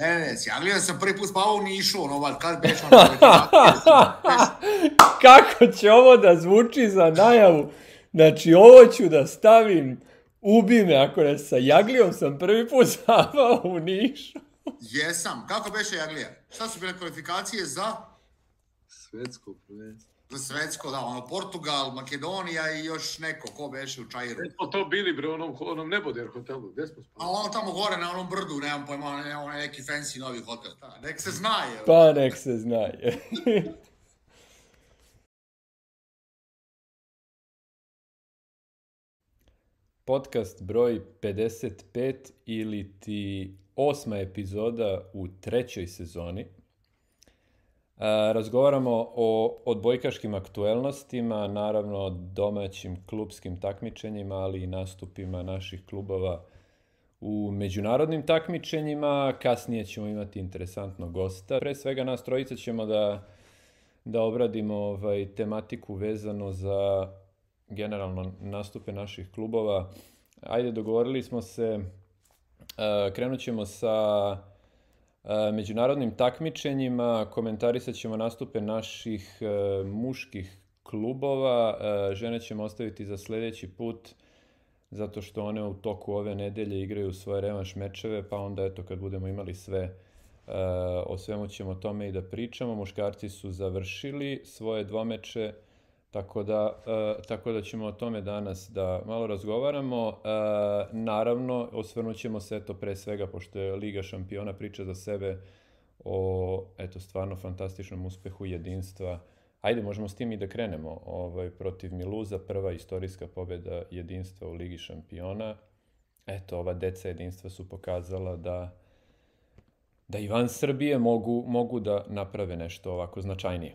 Ne, ne, ne, sjavljio sam prvi put spavao u Nišu, ono, val, kad beš, Kako će ovo da zvuči za najavu? Znači, ovo ću da stavim, ubi me ako ne sa Jaglijom sam prvi put spavao u Nišu. Jesam. Kako beše Jaglija? Šta su bile kvalifikacije za? Svetsko prvenstvo. Za svetsko, da, ono, Portugal, Makedonija i još neko, ko beše u Čairu. Gde smo to bili, bre, onom, onom neboder hotelu, gde smo A spali? ono tamo gore na onom brdu, nemam pojma, ne, ono neki fancy novi hotel. Da, nek se zna je. Pa nek se zna. je. Podcast broj 55 ili ti osma epizoda u trećoj sezoni. Razgovaramo o odbojkaškim aktuelnostima, naravno domaćim klubskim takmičenjima, ali i nastupima naših klubova u međunarodnim takmičenjima. Kasnije ćemo imati interesantnog gosta. Pre svega nas trojica ćemo da, da obradimo ovaj, tematiku vezano za generalno nastupe naših klubova. Ajde, dogovorili smo se, krenut ćemo sa međunarodnim takmičenjima, komentarisat ćemo nastupe naših uh, muških klubova, uh, žene ćemo ostaviti za sledeći put, zato što one u toku ove nedelje igraju svoje revanš mečeve, pa onda eto kad budemo imali sve, o svemu ćemo tome i da pričamo. Muškarci su završili svoje dvomeče, Tako da, e, tako da ćemo o tome danas da malo razgovaramo. E, naravno, osvrnut ćemo se eto pre svega, pošto je Liga šampiona priča za sebe o eto stvarno fantastičnom uspehu jedinstva. Ajde, možemo s tim i da krenemo. Ovaj, protiv Miluza, prva istorijska pobjeda jedinstva u Ligi šampiona. Eto, ova deca jedinstva su pokazala da da i van Srbije mogu, mogu da naprave nešto ovako značajnije.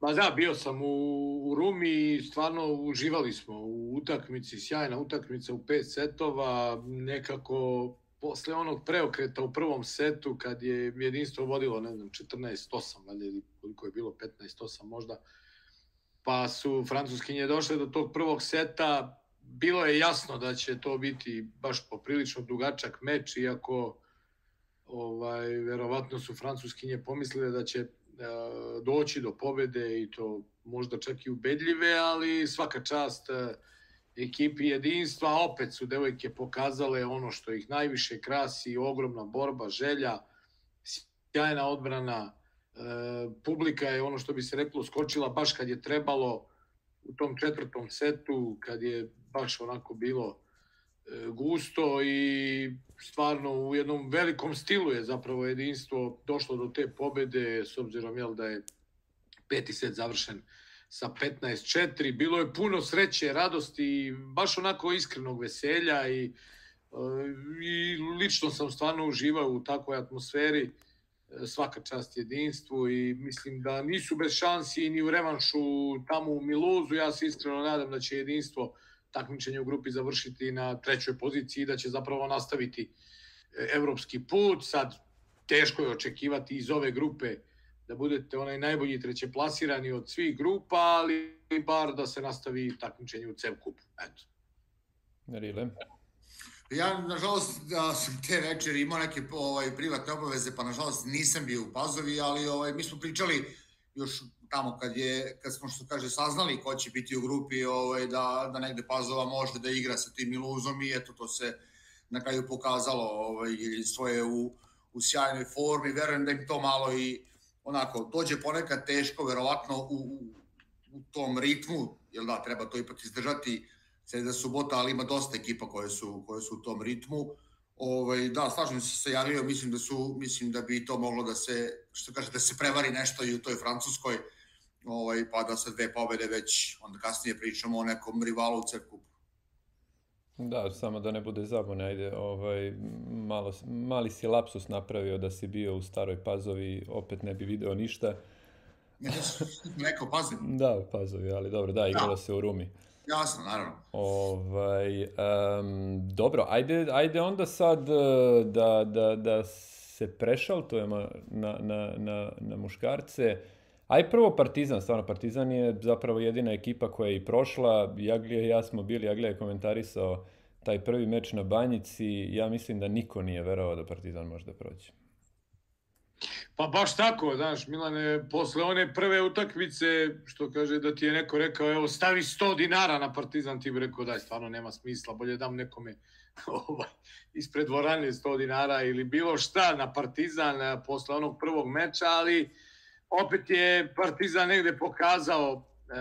Ma da, bio sam u, u Rumi i stvarno uživali smo u utakmici, sjajna utakmica u pet setova, nekako posle onog preokreta u prvom setu kad je jedinstvo vodilo, ne znam, 14-8, valjda ili koliko je bilo, 15-8 možda, pa su francuskinje došle do tog prvog seta, bilo je jasno da će to biti baš poprilično dugačak meč, iako ovaj, verovatno su francuskinje pomislile da će doći do pobede i to možda čak i ubedljive, ali svaka čast ekipi jedinstva, opet su devojke pokazale ono što ih najviše krasi, ogromna borba, želja, sjajna odbrana, publika je ono što bi se reklo skočila baš kad je trebalo u tom četvrtom setu, kad je baš onako bilo gusto i stvarno u jednom velikom stilu je zapravo jedinstvo došlo do te pobede s obzirom jel, da je peti set završen sa 15-4. Bilo je puno sreće, radosti i baš onako iskrenog veselja i, i lično sam stvarno uživao u takvoj atmosferi svaka čast jedinstvu i mislim da nisu bez šansi ni u revanšu tamo u Miluzu. Ja se iskreno nadam da će jedinstvo takmičenje u grupi završiti na trećoj poziciji i da će zapravo nastaviti evropski put. Sad teško je očekivati iz ove grupe da budete onaj najbolji treće plasirani od svih grupa, ali bar da se nastavi takmičenje u CEV kupu. Eto. Rile. Ja, nažalost, da sam te večeri imao neke ovaj, privatne obaveze, pa nažalost nisam bio u Pazovi, ali ovaj, mi smo pričali još tamo kad je kad smo što kaže saznali ko će biti u grupi ovaj da da negde Pazova može da igra sa tim Iluzom i eto to se na kraju pokazalo ovaj svoje u u sjajnoj formi. Verujem da im to malo i onako dođe ponekad teško verovatno u, u, u tom ritmu jel da treba to ipak izdržati sreda subota ali ima dosta ekipa koje su koje su u tom ritmu. Ovaj, da, slažem se sa Janijom, mislim da su, mislim da bi to moglo da se, što kaže, da se prevari nešto i u toj Francuskoj, ovaj, pa da sa dve pobede već, onda kasnije pričamo o nekom rivalu u Cerkupu. Da, samo da ne bude zabune, ajde, ovaj, malo, mali si lapsus napravio da si bio u staroj pazovi, opet ne bi video ništa. Ne, neko pazovi. Da, pazovi, ali dobro, da, igralo da. se u Rumi. Jasno, naravno. Ovaj, um, dobro, ajde, ajde onda sad e, da, da, da se prešaltujemo na, na, na, na muškarce. Aj prvo Partizan, stvarno Partizan je zapravo jedina ekipa koja je i prošla. Jaglija i ja smo bili, Jaglija je komentarisao taj prvi meč na Banjici, ja mislim da niko nije verovao da Partizan može da prođe. Pa baš tako, znaš, Milane, posle one prve utakmice, što kaže da ti je neko rekao, evo, stavi 100 dinara na Partizan, ti bi rekao, daj, stvarno nema smisla, bolje dam nekome ovaj, ispred dvorane 100 dinara ili bilo šta na Partizan posle onog prvog meča, ali opet je Partizan negde pokazao e,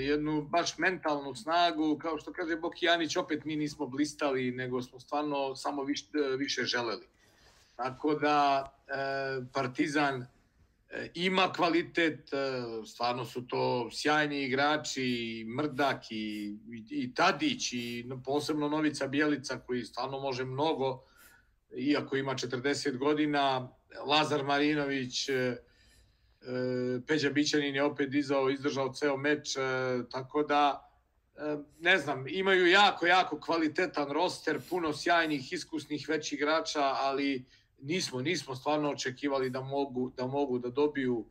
jednu baš mentalnu snagu, kao što kaže Bokijanić, opet mi nismo blistali, nego smo stvarno samo više, više želeli. Tako da e, Partizan e, ima kvalitet, e, stvarno su to sjajni igrači, i Mrdak i, i, Tadić i posebno Novica Bjelica koji stvarno može mnogo, iako ima 40 godina, Lazar Marinović, e, Peđa Bićanin je opet dizao, izdržao ceo meč, tako da ne znam, imaju jako, jako kvalitetan roster, puno sjajnih, iskusnih već igrača, ali nismo, nismo stvarno očekivali da mogu da, mogu da dobiju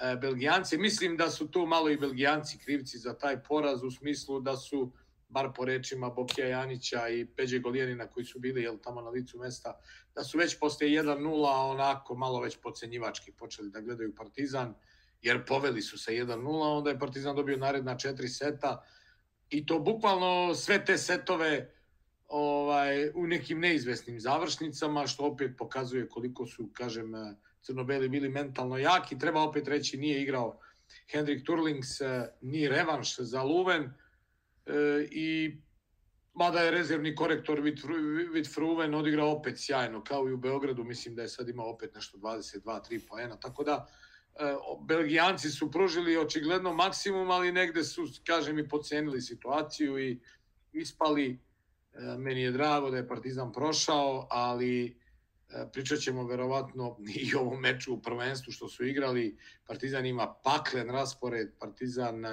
e, Belgijanci. Mislim da su tu malo i Belgijanci krivci za taj poraz u smislu da su bar po rečima Bokija Janića i Peđe Golijanina koji su bili jel, tamo na licu mesta, da su već posle 1-0 onako malo već pocenjivački počeli da gledaju Partizan, jer poveli su se 1-0, onda je Partizan dobio naredna četiri seta i to bukvalno sve te setove ovaj, u nekim neizvesnim završnicama, što opet pokazuje koliko su, kažem, crnobeli bili mentalno jaki. Treba opet reći, nije igrao Hendrik Turlings ni revanš za Luven i mada je rezervni korektor Vitfruven odigrao opet sjajno, kao i u Beogradu, mislim da je sad imao opet nešto 22-3 poena, tako da e, Belgijanci su pružili očigledno maksimum, ali negde su, kažem, i pocenili situaciju i ispali E, meni je drago da je Partizan prošao, ali e, pričat ćemo verovatno i ovom meču u prvenstvu što su igrali. Partizan ima paklen raspored, Partizan,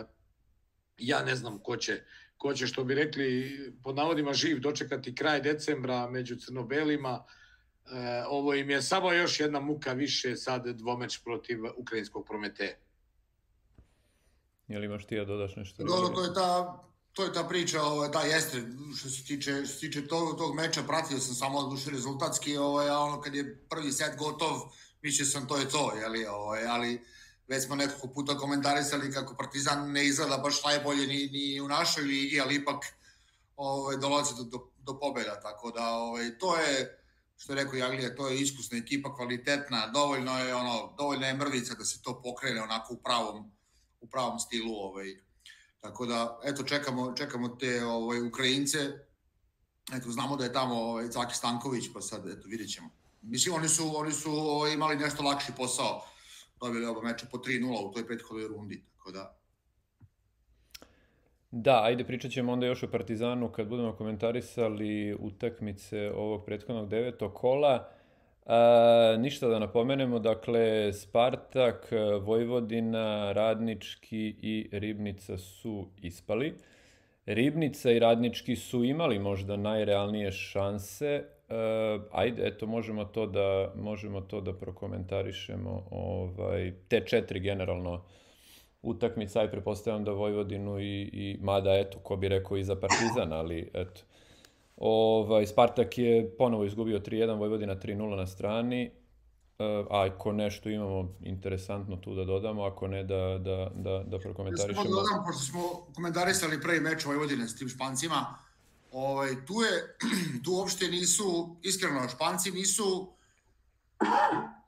ja ne znam ko će, ko će što bi rekli, pod navodima živ dočekati kraj decembra među crnobelima. E, ovo im je samo još jedna muka više sad dvomeč protiv ukrajinskog Prometeja. Je li imaš ti da dodaš nešto? Dobro, to je ta to je ta priča, ovaj, da jeste, što se tiče, što se tiče tog, tog meča, pratio sam samo odluši rezultatski, ovaj, a ono kad je prvi set gotov, mislio sam to je to, jeli, ovaj, ali već smo nekoliko puta komentarisali kako Partizan ne izgleda baš najbolje ni, ni u našoj ligi, ali ipak ovaj, dolazi do, do, do pobeda, tako da ovaj, to je, što je rekao Jaglija, to je iskusna ekipa, kvalitetna, dovoljno je ono, dovoljno je mrvica da se to pokrene onako u pravom, u pravom stilu, ovaj, Tako da, eto, čekamo, čekamo te ovaj, Ukrajince. Eto, znamo da je tamo ovaj, Zaki Stanković, pa sad, eto, vidjet ćemo. Mislim, oni su, oni su ovaj, imali nešto lakši posao. Dobili oba meča po 3-0 u toj prethodnoj rundi, tako da... Da, ajde pričat ćemo onda još o Partizanu kad budemo komentarisali utakmice ovog prethodnog devetog kola. A, ništa da napomenemo, dakle, Spartak, Vojvodina, Radnički i Ribnica su ispali. Ribnica i Radnički su imali možda najrealnije šanse. Uh, ajde, eto, možemo to da, možemo to da prokomentarišemo. Ovaj, te četiri generalno utakmica, aj prepostavljam da Vojvodinu i, i mada, eto, ko bi rekao i za Partizan, ali eto, Ovaj, Spartak je ponovo izgubio 3-1, Vojvodina 3-0 na strani. Uh, a ako nešto imamo interesantno tu da dodamo, ako ne da, da, da, da prokomentarišemo. Ja dodam, pošto smo komentarisali prvi meč Vojvodine s tim Špancima, ovaj, tu, je, tu uopšte nisu, iskreno, Španci nisu,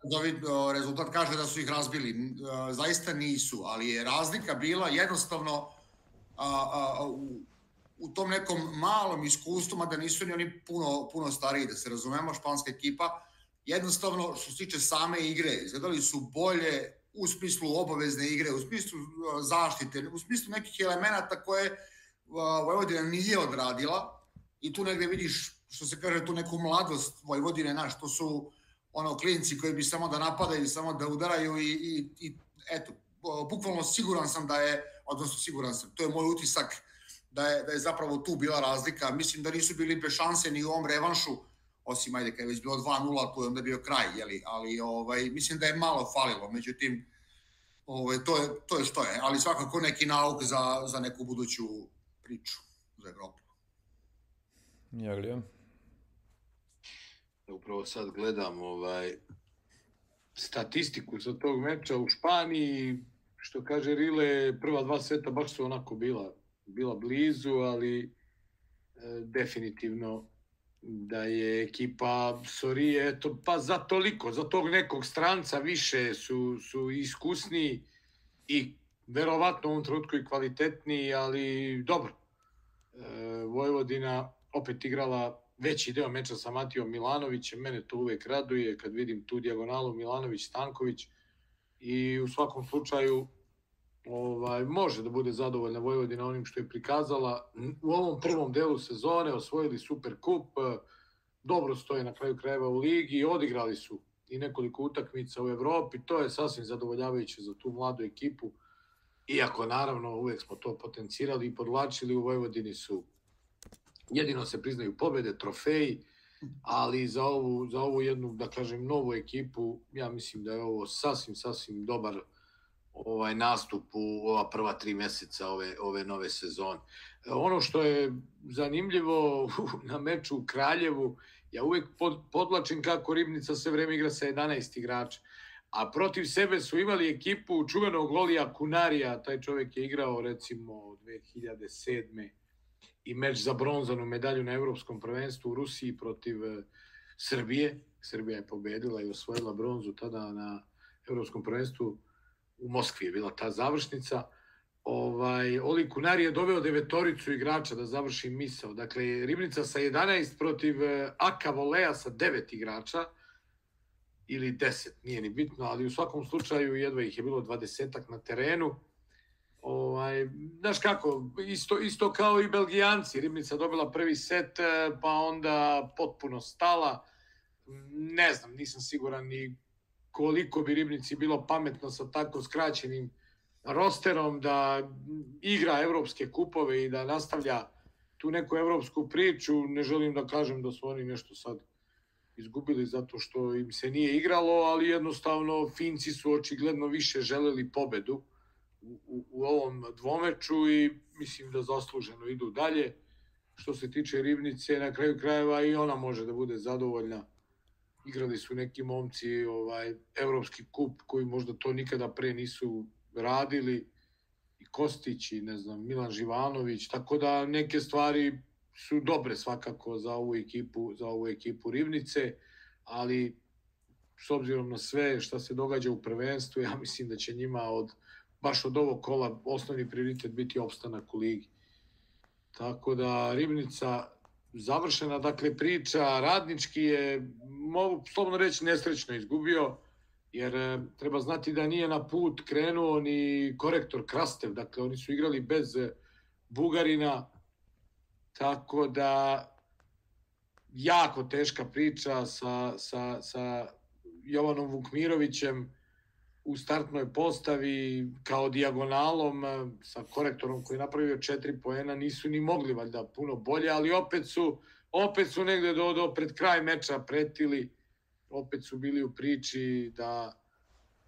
da rezultat kaže da su ih razbili, zaista nisu, ali je razlika bila jednostavno a, a, u, u tom nekom malom iskustvu, mada nisu ni oni puno, puno stariji, da se razumemo, španska ekipa, jednostavno, što se tiče same igre, izgledali su bolje u smislu obavezne igre, u smislu zaštite, u smislu nekih elemenata koje Vojvodina nije odradila i tu negde vidiš, što se kaže, tu neku mladost Vojvodine, znaš, to su ono klinci koji bi samo da napadaju, samo da udaraju i, i, i eto, bukvalno siguran sam da je, odnosno siguran sam, to je moj utisak, da je, da je zapravo tu bila razlika. Mislim da nisu bili bez šanse ni u ovom revanšu, osim ajde kad je već bilo 2-0, tu je onda bio kraj, jeli, ali ovaj, mislim da je malo falilo, međutim, ovaj, to, je, to je što je, ali svakako neki nauk za, za neku buduću priču za Evropu. Jaglija? Upravo sad gledam ovaj statistiku sa tog meča u Španiji, što kaže Rile, prva dva seta baš su onako bila, bila blizu, ali e, definitivno da je ekipa Sorije, eto, pa za toliko, za tog nekog stranca više su, su iskusni i verovatno u ovom trenutku i kvalitetniji, ali dobro. E, Vojvodina opet igrala veći deo meča sa Matijom Milanovićem, mene to uvek raduje kad vidim tu dijagonalu Milanović-Stanković. I u svakom slučaju ovaj, može da bude zadovoljna Vojvodina onim što je prikazala. U ovom prvom delu sezone osvojili Super Kup, dobro stoje na kraju krajeva u ligi, odigrali su i nekoliko utakmica u Evropi, to je sasvim zadovoljavajuće za tu mladu ekipu, iako naravno uvek smo to potencirali i podlačili u Vojvodini su jedino se priznaju pobede, trofeji, ali za ovu, za ovu jednu, da kažem, novu ekipu, ja mislim da je ovo sasvim, sasvim dobar ovaj nastup u ova prva tri meseca ove, ove nove sezone. Ono što je zanimljivo na meču u Kraljevu, ja uvek pod, podlačim kako Ribnica se vreme igra sa 11 igrača, a protiv sebe su imali ekipu čuvenog Lolija Kunarija, taj čovek je igrao recimo 2007 i meč za bronzanu medalju na evropskom prvenstvu u Rusiji protiv e, Srbije. Srbija je pobedila i osvojila bronzu tada na evropskom prvenstvu u Moskvi je bila ta završnica. Ovaj, Oli Kunari je doveo devetoricu igrača da završi misao. Dakle, Ribnica sa 11 protiv e, Aka Volea sa 9 igrača ili 10, nije ni bitno, ali u svakom slučaju jedva ih je bilo 20 na terenu Ovaj, znaš kako, isto, isto kao i Belgijanci, Ribnica dobila prvi set, e, pa onda potpuno stala. Ne znam, nisam siguran ni koliko bi Ribnici bilo pametno sa tako skraćenim rosterom da igra evropske kupove i da nastavlja tu neku evropsku priču. Ne želim da kažem da su oni nešto sad izgubili zato što im se nije igralo, ali jednostavno Finci su očigledno više želeli pobedu u, u ovom dvomeču i mislim da zasluženo idu dalje. Što se tiče Ribnice, na kraju krajeva i ona može da bude zadovoljna. Igrali su neki momci ovaj evropski kup koji možda to nikada pre nisu radili i Kostić i ne znam Milan Živanović, tako da neke stvari su dobre svakako za ovu ekipu, za ovu ekipu Rivnice, ali s obzirom na sve šta se događa u prvenstvu, ja mislim da će njima od baš od ovog kola osnovni prioritet biti opstanak u ligi. Tako da Ribnica završena, dakle priča radnički je, mogu slobodno reći, nesrećno izgubio, jer e, treba znati da nije na put krenuo ni korektor Krastev, dakle oni su igrali bez Bugarina, tako da jako teška priča sa, sa, sa Jovanom Vukmirovićem, u startnoj postavi kao dijagonalom e, sa korektorom koji je napravio četiri poena nisu ni mogli valjda puno bolje, ali opet su opet su negde do, do pred kraj meča pretili, opet su bili u priči da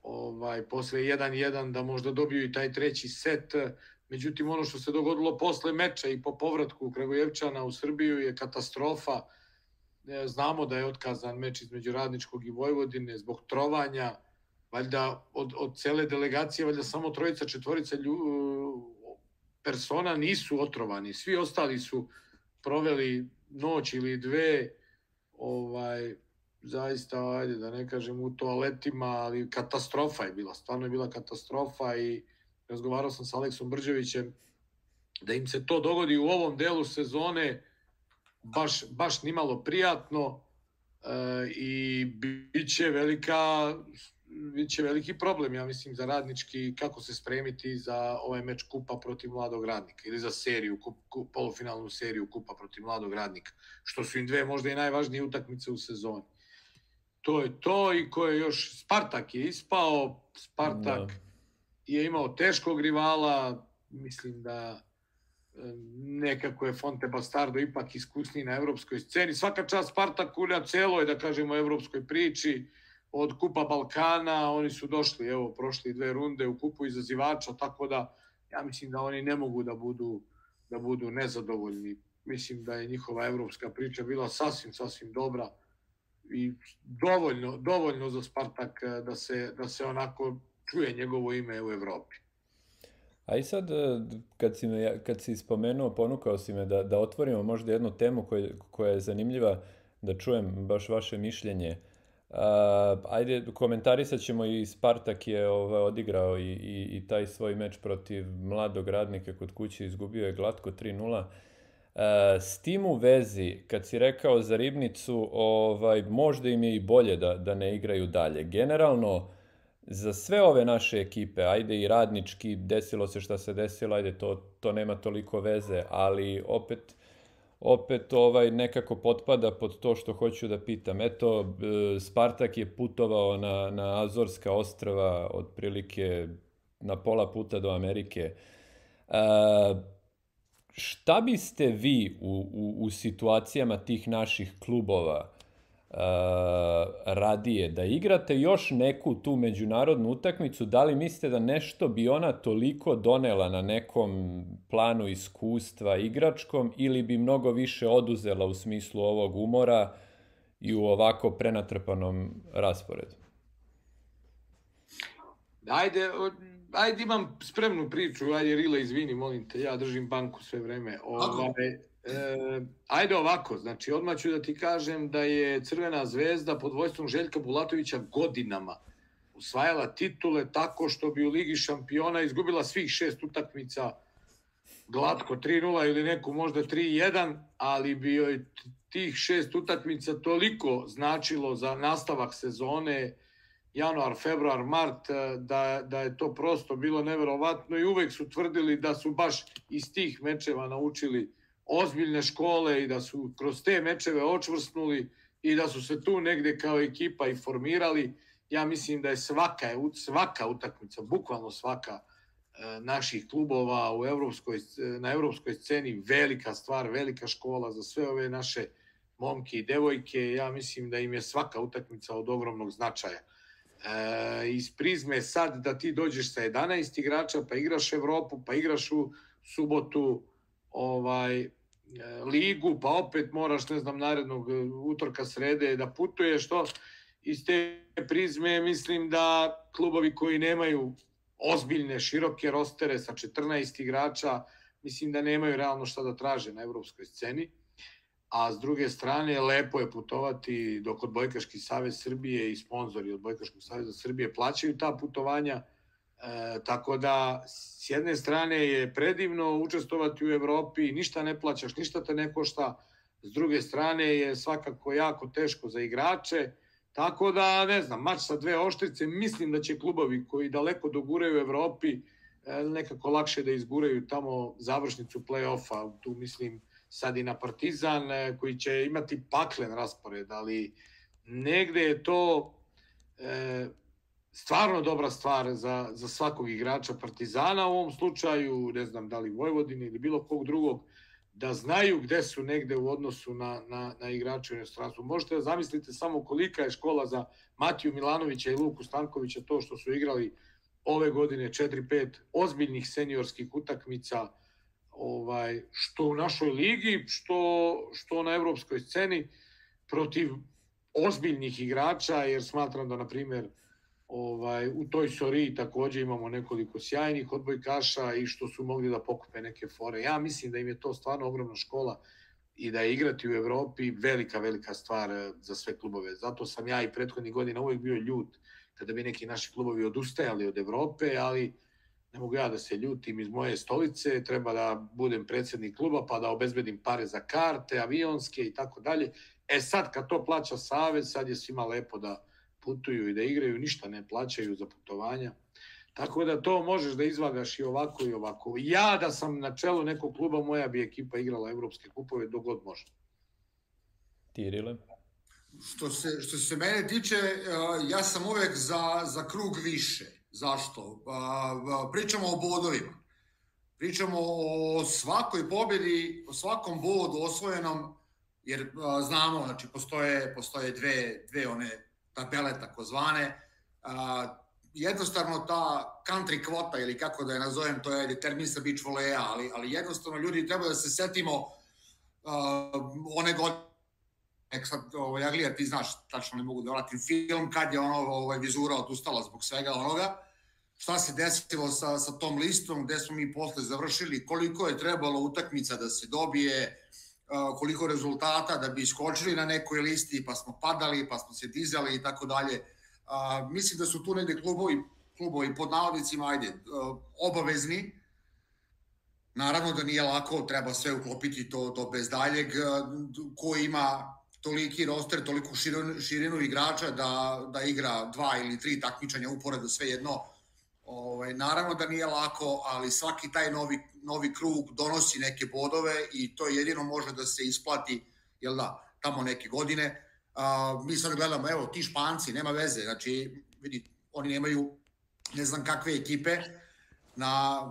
ovaj posle 1-1 da možda dobiju i taj treći set. Međutim, ono što se dogodilo posle meča i po povratku Kragujevčana u Srbiju je katastrofa. E, znamo da je otkazan meč između Radničkog i Vojvodine zbog trovanja valjda od, od cele delegacije, valjda samo trojica, četvorica lju, persona nisu otrovani. Svi ostali su proveli noć ili dve ovaj, zaista, ajde da ne kažem u toaletima, ali katastrofa je bila, stvarno je bila katastrofa i razgovarao sam sa Aleksom Brđevićem da im se to dogodi u ovom delu sezone baš, baš nimalo prijatno e, i bit će velika biće veliki problem, ja mislim, za radnički kako se spremiti za ovaj meč kupa protiv mladog radnika ili za seriju, kup, kup, polufinalnu seriju kupa protiv mladog radnika, što su im dve možda i najvažnije utakmice u sezoni. To je to i ko je još, Spartak je ispao, Spartak da. je imao teškog rivala, mislim da nekako je Fonte Bastardo ipak iskusniji na evropskoj sceni. Svaka čast Spartaku na celoj, da kažemo, evropskoj priči, od Kupa Balkana, oni su došli, evo, prošli dve runde u kupu izazivača, tako da ja mislim da oni ne mogu da budu da budu nezadovoljni. mislim da je njihova evropska priča bila sasvim, sasvim dobra i dovoljno, dovoljno za Spartak e, da se, da se onako čuje njegovo ime u Evropi. A i sad, e, kad si, me, kad si spomenuo, ponukao si me da, da otvorimo možda jednu temu koja, koja je zanimljiva, da čujem baš vaše mišljenje. Uh, ajde, komentarisat ćemo i Spartak je ovaj, odigrao i, i, i taj svoj meč protiv mladog radnika kod kuće, izgubio je glatko 3-0. Uh, s tim u vezi, kad si rekao za Ribnicu, ovaj, možda im je i bolje da, da ne igraju dalje. Generalno, za sve ove naše ekipe, ajde i radnički, desilo se šta se desilo, ajde to, to nema toliko veze, ali opet opet ovaj nekako potpada pod to što hoću da pitam. Eto, e, Spartak je putovao na, na Azorska ostrava otprilike na pola puta do Amerike. E, šta biste vi u, u, u situacijama tih naših klubova Uh, radije da igrate još neku tu međunarodnu utakmicu, da li mislite da nešto bi ona toliko donela na nekom planu iskustva igračkom ili bi mnogo više oduzela u smislu ovog umora i u ovako prenatrpanom rasporedu? Ajde, ajde imam spremnu priču, ajde Rila, izvini, molim te, ja držim banku sve vreme. Ovaj, E, ajde ovako, znači odmah ću da ti kažem da je Crvena zvezda pod vojstvom Željka Bulatovića godinama usvajala titule tako što bi u Ligi šampiona izgubila svih šest utakmica glatko 3-0 ili neku možda 3-1, ali bi joj tih šest utakmica toliko značilo za nastavak sezone januar, februar, mart, da, da je to prosto bilo neverovatno i uvek su tvrdili da su baš iz tih mečeva naučili ozbiljne škole i da su kroz te mečeve očvrsnuli i da su se tu negde kao ekipa i formirali. Ja mislim da je svaka, svaka utakmica, bukvalno svaka e, naših klubova u evropskoj, na evropskoj sceni velika stvar, velika škola za sve ove naše momke i devojke. Ja mislim da im je svaka utakmica od ogromnog značaja. E, iz prizme sad da ti dođeš sa 11 igrača, pa igraš Evropu, pa igraš u subotu ovaj E, ligu, pa opet moraš, ne znam, narednog e, utorka srede da putuješ, to iz te prizme mislim da klubovi koji nemaju ozbiljne, široke rostere sa 14 igrača, mislim da nemaju realno šta da traže na evropskoj sceni. A s druge strane, lepo je putovati dok Odbojkaški savez Srbije i sponzori Odbojkaškog saveza Srbije plaćaju ta putovanja, E, tako da, s jedne strane je predivno učestovati u Evropi, ništa ne plaćaš, ništa te ne košta, s druge strane je svakako jako teško za igrače, tako da, ne znam, mač sa dve oštrice, mislim da će klubovi koji daleko doguraju u Evropi e, nekako lakše da izguraju tamo završnicu play-offa, tu mislim sad i na Partizan, e, koji će imati paklen raspored, ali negde je to e, stvarno dobra stvar za, za svakog igrača Partizana u ovom slučaju, ne znam da li Vojvodine ili bilo kog drugog, da znaju gde su negde u odnosu na, na, na igrače u inostranstvu. Možete da zamislite samo kolika je škola za Matiju Milanovića i Luku Stankovića to što su igrali ove godine 4-5 ozbiljnih seniorskih utakmica ovaj što u našoj ligi, što što na evropskoj sceni protiv ozbiljnih igrača jer smatram da na primjer Ovaj, u toj Soriji takođe imamo nekoliko sjajnih odbojkaša i što su mogli da pokupe neke fore. Ja mislim da im je to stvarno ogromna škola i da je igrati u Evropi velika, velika stvar eh, za sve klubove. Zato sam ja i prethodnih godina uvek bio ljut kada bi neki naši klubovi odustajali od Evrope, ali ne mogu ja da se ljutim iz moje stolice, treba da budem predsednik kluba pa da obezbedim pare za karte, avionske i tako dalje. E sad kad to plaća Savez, sad je svima lepo da putuju i da igraju, ništa ne plaćaju za putovanja. Tako da to možeš da izvagaš i ovako i ovako. Ja da sam na čelu nekog kluba, moja bi ekipa igrala evropske kupove dogod može. Tirile? Što se, što se mene tiče, ja sam uvek za, za krug više. Zašto? Pričamo o bodovima. Pričamo o svakoj pobedi, o svakom bodu osvojenom, jer znamo, znači postoje, postoje dve, dve one tabele takozvane, jednostavno ta country kvota ili kako da je nazovem, to je determinsa beach voleja, ali, ali jednostavno ljudi treba da se setimo one godine nek sad, ovaj, Aglija, ti znaš, tačno ne mogu da vratim film, kad je ono, ovaj, vizura odustala zbog svega onoga, šta se desilo sa, sa tom listom, gde smo mi posle završili, koliko je trebalo utakmica da se dobije, koliko rezultata da bi iskočili na nekoj listi, pa smo padali, pa smo se dizali i tako dalje. Mislim da su tu negde klubovi, klubovi pod navodnicima, ajde, obavezni, Naravno da nije lako, treba sve uklopiti to, to bez daljeg. Ko ima toliki roster, toliku širinu, širinu igrača da, da igra dva ili tri takmičanja uporedo sve jedno. Ovaj, naravno da nije lako, ali svaki taj novi, novi krug donosi neke bodove i to jedino može da se isplati, jel da, tamo neke godine. A, mi sad gledamo, evo, ti španci, nema veze, znači, vidi, oni nemaju ne znam kakve ekipe na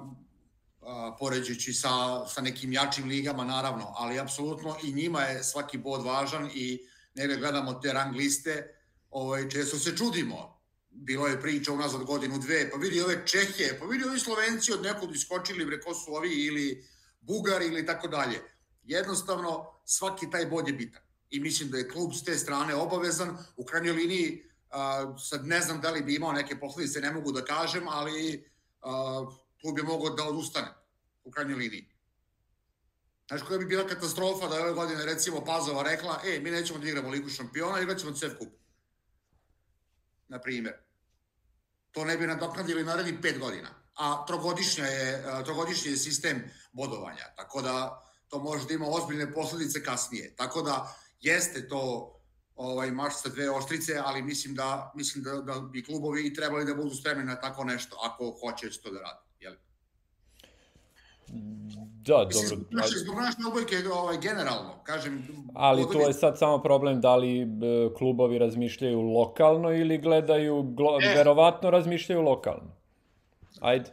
poređujući sa, sa nekim jačim ligama, naravno, ali apsolutno i njima je svaki bod važan i negde gledamo te rang liste, ovaj, često se čudimo. Bilo je priča unazad godinu, dve, pa vidi ove Čehe, pa vidi ovi Slovenci od nekog iskočili, bre, ko su ovi, ili Bugari, ili tako dalje. Jednostavno, svaki taj bod je bitan. I mislim da je klub s te strane obavezan. U krajnjoj liniji, a, sad ne znam da li bi imao neke posledice, ne mogu da kažem, ali a, klub je mogao da odustane u krajnjoj liniji. Znaš koja bi bila katastrofa da je ove godine recimo Pazova rekla, e, mi nećemo da igramo Ligu šampiona, igrat ćemo CEF kup. Na primjer. To ne bi nadoknadili narednih pet godina. A trogodišnja je, trogodišnji je sistem bodovanja, tako da to može da ima ozbiljne posledice kasnije. Tako da jeste to ovaj mač sa dve oštrice, ali mislim da mislim da, da bi klubovi i trebali da budu spremni na tako nešto, ako hoće to da rade. Da, Mislim, dobro. Naše, zbog naše odbojke ovaj, generalno, kažem... Ali to je sad samo problem da li e, klubovi razmišljaju lokalno ili gledaju, glo, e. verovatno razmišljaju lokalno. Ajde.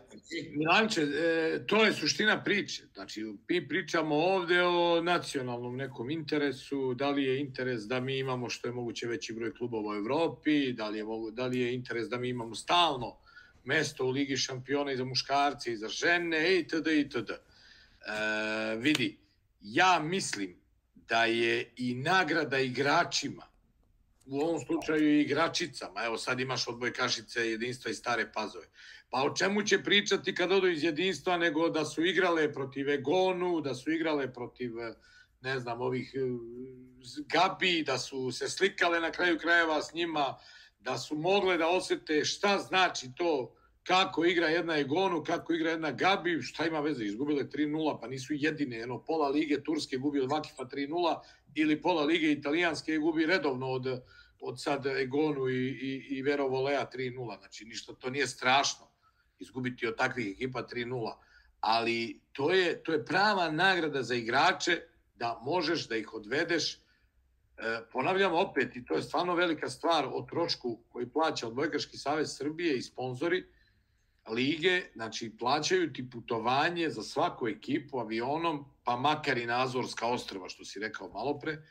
Milanče, e, to je suština priče. Znači, mi pričamo ovde o nacionalnom nekom interesu, da li je interes da mi imamo što je moguće veći broj klubova u Evropi, da li je, da li je interes da mi imamo stalno mesto u Ligi šampiona i za muškarce i za žene itd. itd. E, vidi, ja mislim da je i nagrada igračima, u ovom slučaju i igračicama, evo sad imaš odbojkašice jedinstva i stare pazove, pa o čemu će pričati kad odu iz jedinstva nego da su igrale protiv Egonu, da su igrale protiv ne znam, ovih e, Gabi, da su se slikale na kraju krajeva s njima, da su mogle da osete šta znači to kako igra jedna Egonu, kako igra jedna Gabi, šta ima veze, izgubile 3-0, pa nisu jedine, eno, pola lige Turske gubi od Vakifa 3-0 ili pola lige Italijanske gubi redovno od, od sad Egonu i, i, i Vero Volea 3-0, znači ništa, to nije strašno izgubiti od takvih ekipa 3-0, ali to je, to je prava nagrada za igrače da možeš da ih odvedeš. E, ponavljam opet, i to je stvarno velika stvar o trošku koji plaća Odbojkaški savez Srbije i sponzori, lige, znači plaćaju ti putovanje za svaku ekipu avionom, pa makar i na Azorska ostrava, što si rekao malo pre.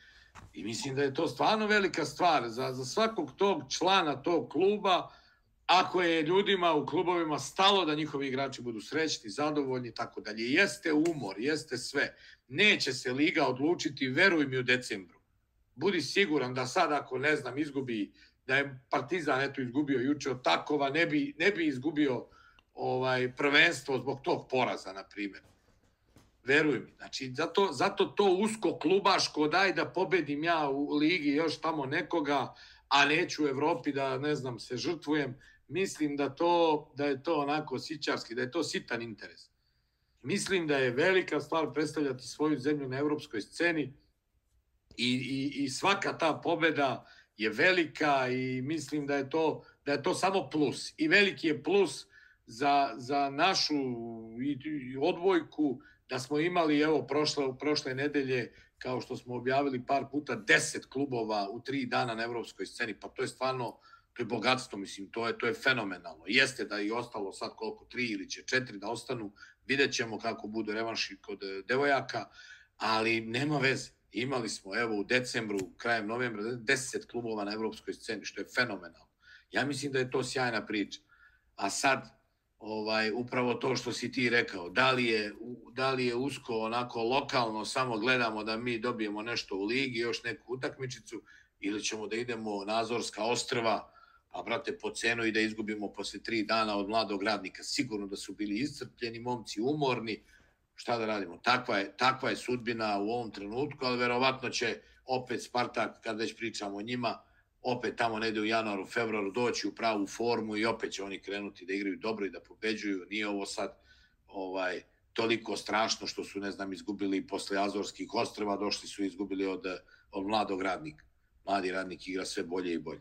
I mislim da je to stvarno velika stvar za, za svakog tog člana tog kluba, ako je ljudima u klubovima stalo da njihovi igrači budu srećni, zadovoljni, tako dalje. Jeste umor, jeste sve. Neće se liga odlučiti, veruj mi, u decembru. Budi siguran da sad, ako ne znam, izgubi, da je Partizan eto izgubio juče od Takova, ne bi, ne bi izgubio ovaj prvenstvo zbog tog poraza, na primjer. Veruj mi. Znači, zato, zato to usko klubaško, daj da pobedim ja u ligi još tamo nekoga, a neću u Evropi da, ne znam, se žrtvujem. Mislim da, to, da je to onako sićarski, da je to sitan interes. Mislim da je velika stvar predstavljati svoju zemlju na evropskoj sceni i, i, i svaka ta pobeda je velika i mislim da je to da je to samo plus. I veliki je plus za, za našu odvojku, da smo imali, evo, prošle, prošle nedelje, kao što smo objavili par puta, 10 klubova u tri dana na evropskoj sceni, pa to je stvarno, to je bogatstvo, mislim, to je, to je fenomenalno. Jeste da i ostalo sad koliko, tri ili će četiri da ostanu, vidjet ćemo kako budu revanši kod e, devojaka, ali nema veze. Imali smo, evo, u decembru, krajem novembra, 10 klubova na evropskoj sceni, što je fenomenalno. Ja mislim da je to sjajna priča. A sad, ovaj upravo to što si ti rekao. Da li je da li je usko onako lokalno samo gledamo da mi dobijemo nešto u ligi, još neku utakmičicu ili ćemo da idemo na Azorska ostrva, a brate po cenu i da izgubimo posle tri dana od mladog radnika. Sigurno da su bili iscrpljeni momci, umorni. Šta da radimo? Takva je, takva je sudbina u ovom trenutku, ali verovatno će opet Spartak, kad već pričamo o njima, opet tamo negde u januaru, februaru doći u pravu formu i opet će oni krenuti da igraju dobro i da pobeđuju. Nije ovo sad ovaj toliko strašno što su, ne znam, izgubili posle Azorskih ostrava, došli su i izgubili od, od mladog radnika. Mladi radnik igra sve bolje i bolje.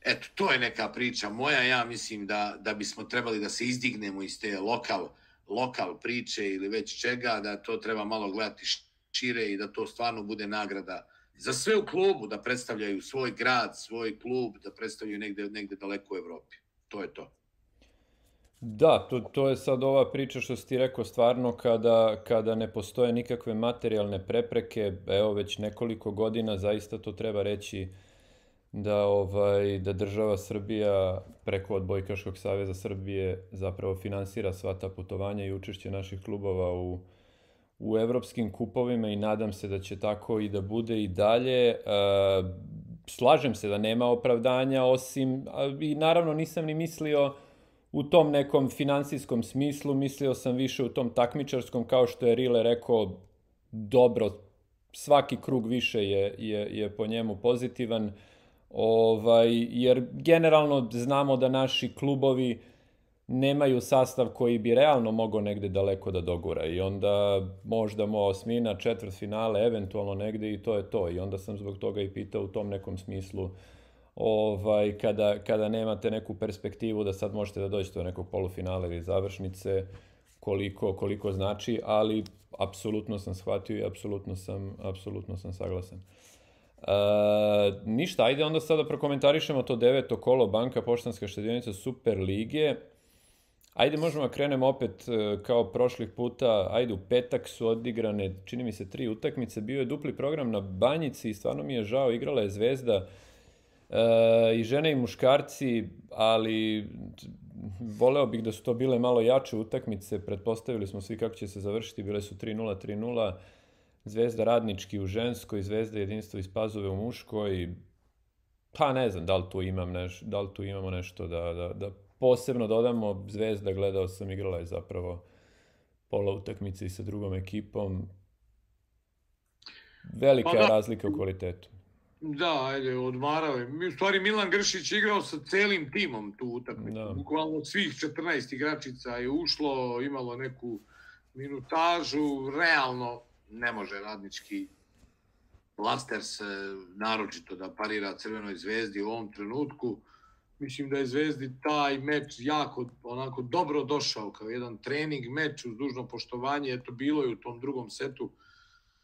Eto, to je neka priča moja. Ja mislim da, da bismo trebali da se izdignemo iz te lokal, lokal priče ili već čega, da to treba malo gledati šire i da to stvarno bude nagrada za sve u klubu, da predstavljaju svoj grad, svoj klub, da predstavljaju negde, negde daleko u Evropi. To je to. Da, to, to je sad ova priča što si ti rekao stvarno kada, kada ne postoje nikakve materijalne prepreke, evo već nekoliko godina zaista to treba reći da ovaj da država Srbija preko odbojkaškog saveza Srbije zapravo finansira sva ta putovanja i učešće naših klubova u u evropskim kupovima i nadam se da će tako i da bude i dalje. E, slažem se da nema opravdanja osim i naravno nisam ni mislio u tom nekom finansijskom smislu, mislio sam više u tom takmičarskom kao što je Rile rekao dobro svaki krug više je, je, je po njemu pozitivan. Ovaj, jer generalno znamo da naši klubovi nemaju sastav koji bi realno mogao negde daleko da dogura i onda možda mo osmina, četvrt finale, eventualno negde i to je to. I onda sam zbog toga i pitao u tom nekom smislu ovaj, kada, kada nemate neku perspektivu da sad možete da dođete do nekog polufinala ili završnice, koliko, koliko znači, ali apsolutno sam shvatio i apsolutno sam, apsolutno sam saglasan. Uh, ništa, ajde onda sada da prokomentarišemo to deveto kolo Banka Poštanska štedionica Super Lige. Ajde, možemo da krenemo opet uh, kao prošlih puta. Ajde, u petak su odigrane, čini mi se, tri utakmice. Bio je dupli program na Banjici i stvarno mi je žao. Igrala je Zvezda uh, i žene i muškarci, ali voleo bih da su to bile malo jače utakmice. Pretpostavili smo svi kako će se završiti. Bile su 3-0, 3-0. Zvezda radnički u ženskoj, Zvezda jedinstvo iz Pazove u muškoj. Pa ne znam da li tu, imam neš, da li tu imamo nešto da, da, da posebno dodamo. Zvezda gledao sam, igrala je zapravo pola utakmice i sa drugom ekipom. Velika pa da. razlika u kvalitetu. Da, ajde, odmarao je. U stvari Milan Gršić igrao sa celim timom tu utakmicu. Da. Bukvalno svih 14 igračica je ušlo, imalo neku minutažu, realno ne može radnički Blasters naročito da parira Crvenoj zvezdi u ovom trenutku. Mislim da je Zvezdi taj meč jako onako dobro došao kao jedan trening meč uz dužno poštovanje. Eto bilo je u tom drugom setu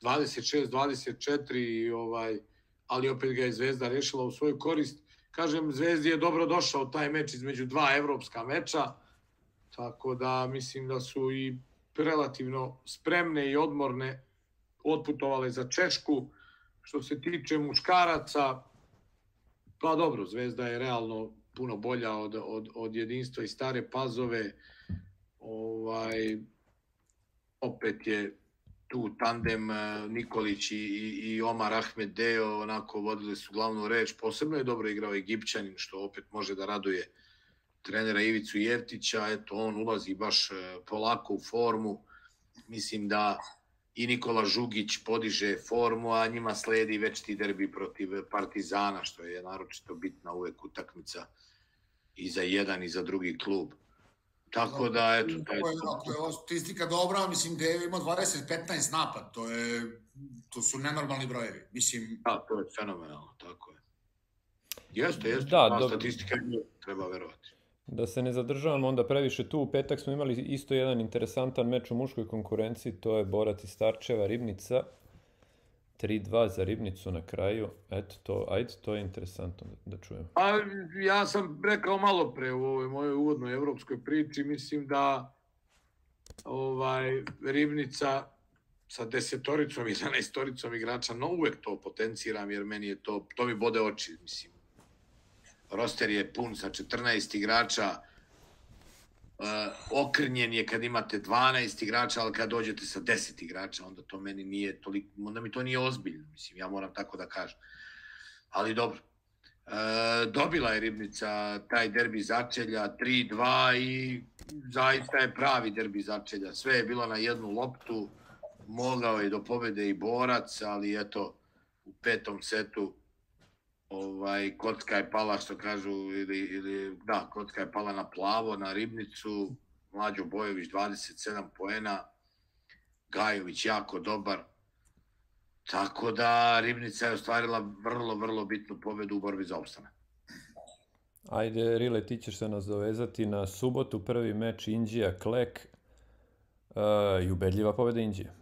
26-24 ovaj ali opet ga je Zvezda rešila u svoju korist. Kažem, Zvezdi je dobro došao taj meč između dva evropska meča, tako da mislim da su i relativno spremne i odmorne otputovale za Češku. Što se tiče muškaraca, pa dobro, Zvezda je realno puno bolja od, od, od jedinstva i stare pazove. Ovaj, opet je tu tandem eh, Nikolić i, i Omar Ahmed Deo onako vodili su glavnu reč. Posebno je dobro igrao Egipćanin, što opet može da raduje trenera Ivicu Jevtića. Eto, on ulazi baš eh, polako u formu. Mislim da i Nikola Žugić podiže formu, a njima sledi već ti derbi protiv Partizana, što je naročito bitna uvek utakmica i za jedan i za drugi klub. Tako da, eto, to je to. Je statistika dobra, mislim da je imao 20-15 napad, to, je, to su nenormalni brojevi. Mislim... Da, to je fenomenalno, tako je. Jeste, jeste, da, da statistika treba verovati. Da se ne zadržavamo onda previše tu. U petak smo imali isto jedan interesantan meč u muškoj konkurenciji, to je Borat i Starčeva, Ribnica. 3-2 za Ribnicu na kraju. Eto to, ajde, to je interesantno da, da čujemo. Pa ja sam rekao malo pre u ovoj mojoj uvodnoj evropskoj priči, mislim da ovaj Ribnica sa desetoricom i zanaistoricom igrača, no uvek to potenciram jer meni je to, to mi bode oči, mislim roster je pun sa 14 igrača okrnjen je kad imate 12 igrača, ali kad dođete sa 10 igrača, onda to meni nije toliko, onda mi to nije ozbiljno, mislim, ja moram tako da kažem. Ali dobro. E, dobila je Ribnica taj derbi začelja 3-2 i zaista je pravi derbi začelja. Sve je bilo na jednu loptu, mogao je do pobede i borac, ali eto, u petom setu ovaj, kocka je pala, što kažu, ili, ili da, kocka je pala na plavo, na ribnicu, Mlađo Bojović 27 poena, Gajović jako dobar, tako da Ribnica je ostvarila vrlo, vrlo bitnu pobedu u borbi za opstanak. Ajde, Rile, ti ćeš se nas dovezati na subotu, prvi meč Indija Klek uh, i ubedljiva pobeda Indije.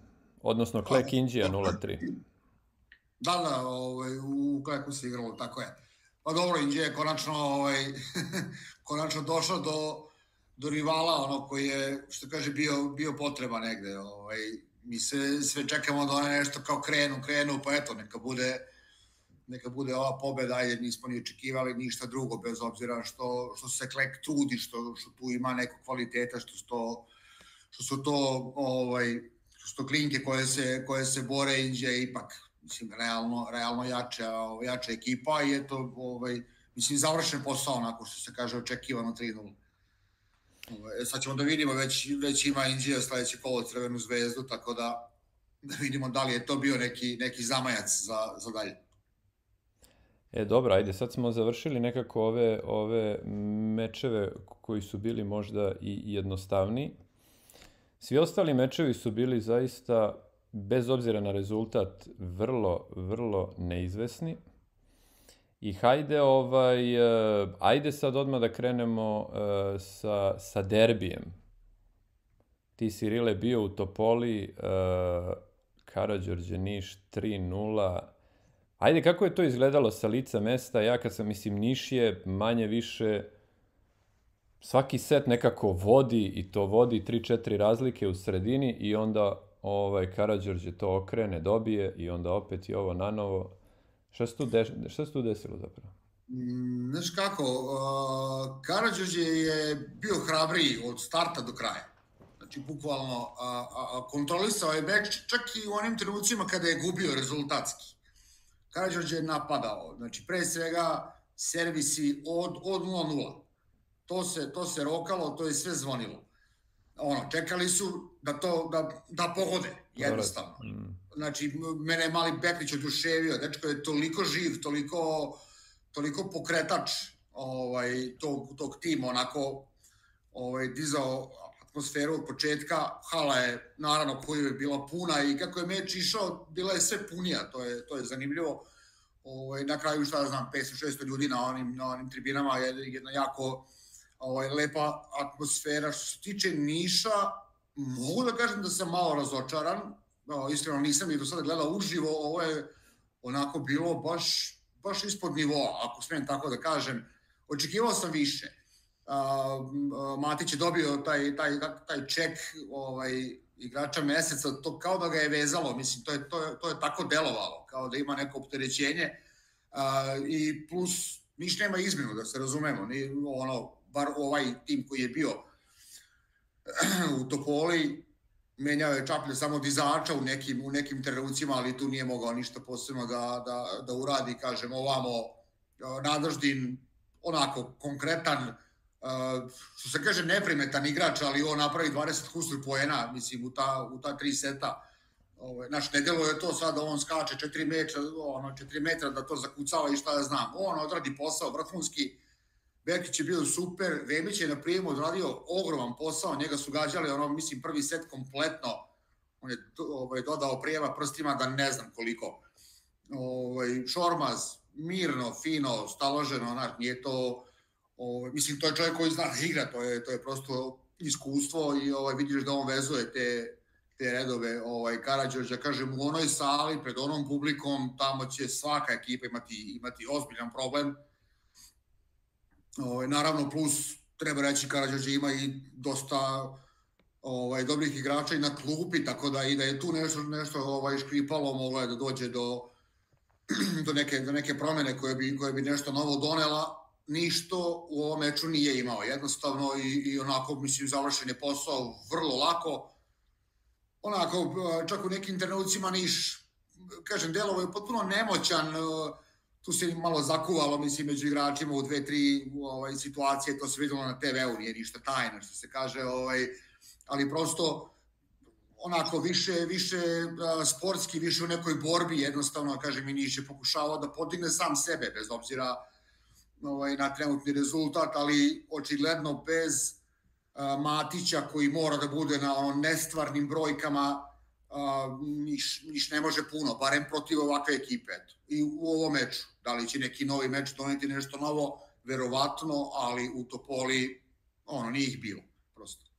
Odnosno Klek Indija 0-3. Da, da, ovaj, u Kleku se igralo, tako je. Pa dobro, Indija je konačno, ovaj, konačno došao do, do rivala, ono koji je, što kaže, bio, bio potreba negde. Ovaj, mi se sve čekamo da one nešto kao krenu, krenu, pa eto, neka bude, neka bude ova pobeda, ajde, nismo ni očekivali ništa drugo, bez obzira što, što se Klek trudi, što, što tu ima neko kvaliteta, što, što, što su to, ovaj, što su to klinke koje se, koje se bore, Indija ipak mislim, realno, realno jača, jača ekipa i eto, ovaj, mislim, završen posao, onako što se kaže, očekivano 3-0. Ovaj, sad ćemo da vidimo, već, već ima Indija sledeće kolo Crvenu zvezdu, tako da, da vidimo da li je to bio neki, neki zamajac za, za dalje. E, dobro, ajde, sad smo završili nekako ove, ove mečeve koji su bili možda i jednostavni. Svi ostali mečevi su bili zaista bez obzira na rezultat, vrlo, vrlo neizvesni. I hajde, ovaj, uh, ajde sad odmah da krenemo uh, sa, sa derbijem. Ti si Rile bio u Topoli, uh, Karadžorđe Niš 3-0. Ajde, kako je to izgledalo sa lica mesta? Ja kad sam, mislim, Niš je manje više svaki set nekako vodi i to vodi 3-4 razlike u sredini i onda ovaj, Karadžorđe to okrene, dobije i onda opet i ovo na novo. Šta se tu, šta se tu desilo zapravo? Mm, znaš kako, uh, Karadžorđe je bio hrabriji od starta do kraja. Znači, bukvalno a, a, kontrolisao je meč čak i u onim trenucima kada je gubio rezultatski. Karadžorđe je napadao. Znači, pre svega, servisi od, od 0-0. To se, to se rokalo, to je sve zvonilo ono, čekali su da to, da, da pogode, jednostavno. Mm. Znači, mene je mali Beklić oduševio, dečko je toliko živ, toliko, toliko pokretač ovaj, tog, tog tima, onako ovaj, dizao atmosferu od početka, hala je naravno koju je bila puna i kako je meč išao, bila je sve punija, to je, to je zanimljivo. Ovaj, na kraju šta znam, 500-600 ljudi na onim, na onim tribinama, jedna jako ovaj, lepa atmosfera. Što se tiče Niša, mogu da kažem da sam malo razočaran, no, iskreno nisam i do sada gledao uživo, ovo je onako bilo baš, baš ispod nivoa, ako smijem tako da kažem. Očekivao sam više. Uh, Matić je dobio taj, taj, taj ček ovaj, igrača meseca, to kao da ga je vezalo, mislim, to je, to je, to je tako delovalo, kao da ima neko opterećenje. Uh, I plus, Niš nema izmenu, da se razumemo, ni, ono, bar ovaj tim koji je bio u Topoli, menjao je čaplje samo dizača u nekim, u nekim trenucima, ali tu nije mogao ništa posebno da, da, da uradi, kažem, ovamo Nadraždin, onako konkretan, što se kaže neprimetan igrač, ali on napravi 20 kusur poena, mislim, u ta, u ta tri seta. Ovaj, naš nedelo je to sad da on skače 4 metra, ono, 4 metra da to zakucava i šta ja znam. On odradi posao vrhunski, Bekić je bio super, Vemić je na prijemu odradio ogroman posao, njega su gađali, ono, mislim, prvi set kompletno, on je ovaj, dodao prijema prstima da ne znam koliko. Ovaj, Šormaz, mirno, fino, staloženo, znaš, nije to, ovaj, mislim, to je čovjek koji zna da igra, to je, to je prosto iskustvo i ovaj, vidiš da on vezuje te, te redove ovaj, Karadžođa, kažem, u onoj sali, pred onom publikom, tamo će svaka ekipa imati, imati ozbiljan problem, Ovaj, naravno, plus, treba reći, Karadžođe ima i dosta ovaj, dobrih igrača i na klupi, tako da i da je tu nešto, nešto ovaj, škripalo, moglo je da dođe do, do, neke, do neke promene koje bi, koje bi nešto novo donela. ništo u ovom meču nije imao. Jednostavno i, i onako, mislim, završen je posao vrlo lako. Onako, čak u nekim trenucima Niš, kažem, delovo je potpuno nemoćan, tu se malo zakuvalo, mislim, među igračima u dve, tri ovaj, situacije, to se videlo na TV-u, nije ništa tajna, što se kaže, ovaj, ali prosto onako više, više sportski, više u nekoj borbi, jednostavno, kažem, i Niš je pokušavao da podigne sam sebe, bez obzira ovaj, na trenutni rezultat, ali očigledno bez uh, Matića koji mora da bude na on nestvarnim brojkama uh, niš, niš ne može puno, barem protiv ovakve ekipe. Eto. I u ovom meču, da li će neki novi meč doneti nešto novo, verovatno, ali u Topoli ono, nije ih bilo, prosto.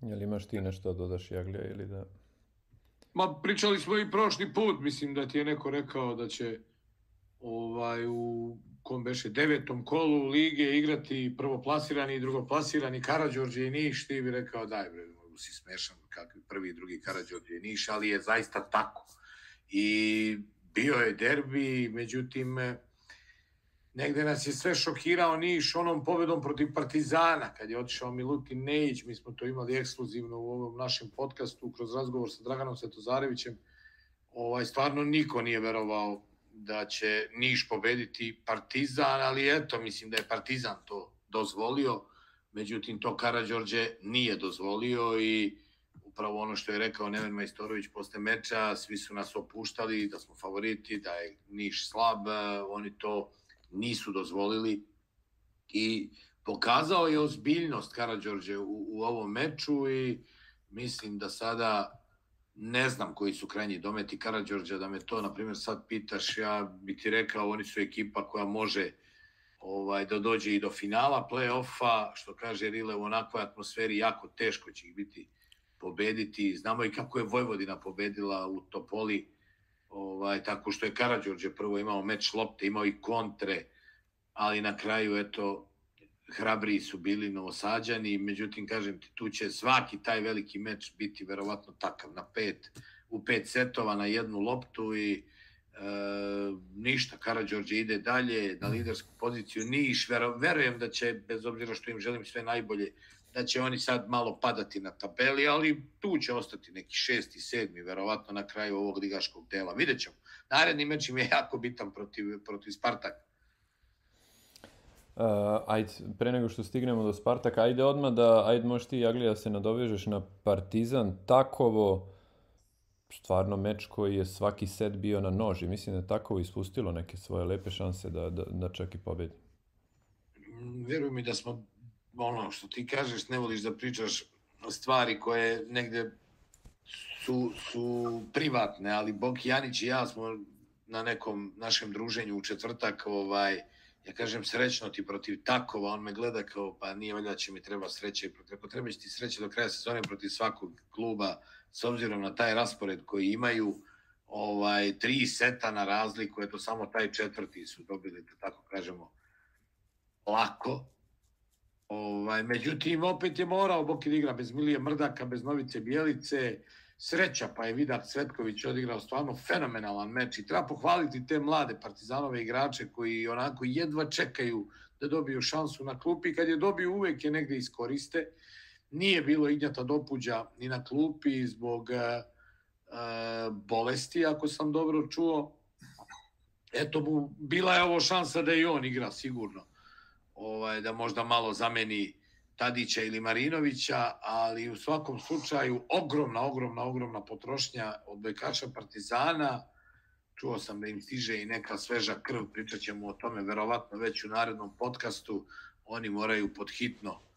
Jel imaš ti nešto da dodaš Jaglja ili da... Ma pričali smo i prošli put, mislim da ti je neko rekao da će ovaj u kom beše devetom kolu lige igrati prvoplasirani i drugoplasirani Karadžorđe i Niš, ti bi rekao daj bre, si smešan kakvi prvi i drugi Karadžorđe i Niš, ali je zaista tako. I bio je derbi, međutim negde nas je sve šokirao Niš onom pobedom protiv Partizana, kad je otišao Milutin Nejić, mi smo to imali ekskluzivno u ovom našem podcastu kroz razgovor sa Draganom Svetozarevićem, ovaj, stvarno niko nije verovao da će Niš pobediti Partizan, ali eto, mislim da je Partizan to dozvolio, međutim to Karadžorđe nije dozvolio i upravo ono što je rekao Neven Majstorović posle meča, svi su nas opuštali da smo favoriti, da je Niš slab, oni to nisu dozvolili. I pokazao je ozbiljnost Karadžorđe u, u ovom meču i mislim da sada ne znam koji su krajnji dometi Karadžorđa, da me to, na primjer, sad pitaš, ja bi ti rekao, oni su ekipa koja može ovaj, da dođe i do finala play-offa, što kaže Rile, u onakvoj atmosferi jako teško će ih biti pobediti. Znamo i kako je Vojvodina pobedila u Topoli, ovaj, tako što je Karadžorđe prvo imao meč lopte, imao i kontre, ali na kraju, eto, hrabriji su bili novosađani, međutim, kažem ti, tu će svaki taj veliki meč biti verovatno takav, na pet, u pet setova na jednu loptu i e, ništa, Karadžorđe ide dalje na lidersku poziciju, Niš, verujem da će, bez obzira što im želim sve najbolje, da će oni sad malo padati na tabeli, ali tu će ostati neki šesti, sedmi, verovatno na kraju ovog ligaškog dela. Vidjet ćemo. Naredni meč im je jako bitan protiv, protiv Spartaka. Uh, ajde, pre nego što stignemo do Spartaka, ajde odmah da, ajde možeš ti Jaglija se nadovežeš na Partizan Takovo, stvarno meč koji je svaki set bio na noži. Mislim da je Takovo ispustilo neke svoje lepe šanse da, da, da čak i pobedi. Veruj mi da smo, ono što ti kažeš, ne voliš da pričaš stvari koje negde su, su privatne, ali Bok Janić i ja smo na nekom našem druženju u četvrtak ovaj, ja kažem srećno ti protiv takova, on me gleda kao pa nije valjda će mi treba sreće, ako treba ti sreće do kraja sezone protiv svakog kluba, s obzirom na taj raspored koji imaju, ovaj tri seta na razliku, eto samo taj četvrti su dobili, da tako kažemo, lako. Ovaj, međutim, opet je morao Boki da igra bez Milije Mrdaka, bez Novice Bijelice, sreća, pa je Vidak Cvetković odigrao stvarno fenomenalan meč i treba pohvaliti te mlade partizanove igrače koji onako jedva čekaju da dobiju šansu na klupi. Kad je dobiju, uvek je negde iskoriste. Nije bilo Ignjata Dopuđa ni na klupi zbog uh, bolesti, ako sam dobro čuo. Eto mu, bila je ovo šansa da i on igra sigurno. Ovaj, da možda malo zameni Tadića ili Marinovića, ali u svakom slučaju ogromna, ogromna, ogromna potrošnja od bojkača Partizana. Čuo sam da im stiže i neka sveža krv, pričat ćemo o tome verovatno već u narednom podcastu. Oni moraju podhitno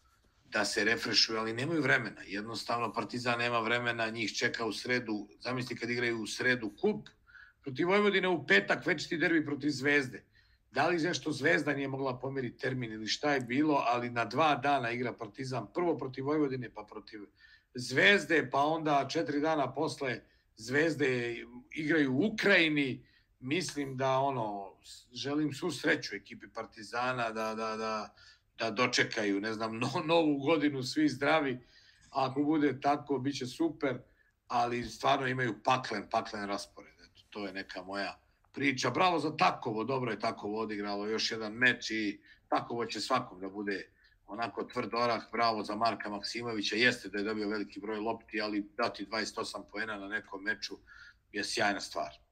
da se refrešuju, ali nemaju vremena. Jednostavno Partizan nema vremena, njih čeka u sredu, zamisli kad igraju u sredu kup, protiv Vojvodine u petak večiti derbi protiv Zvezde Da li zašto Zvezda nije mogla pomeriti termin ili šta je bilo, ali na dva dana igra Partizan, prvo protiv Vojvodine, pa protiv Zvezde, pa onda četiri dana posle Zvezde igraju u Ukrajini. Mislim da ono, želim svu sreću ekipi Partizana da, da, da, da dočekaju, ne znam, no, novu godinu svi zdravi. Ako bude tako, bit će super, ali stvarno imaju paklen, paklen raspored. Eto, to je neka moja priča. Bravo za Takovo, dobro je Takovo odigralo još jedan meč i tako će svakom da bude onako tvrd orah, bravo za Marka Maksimovića, jeste da je dobio veliki broj lopti, ali dati 28 poena na nekom meču je sjajna stvar.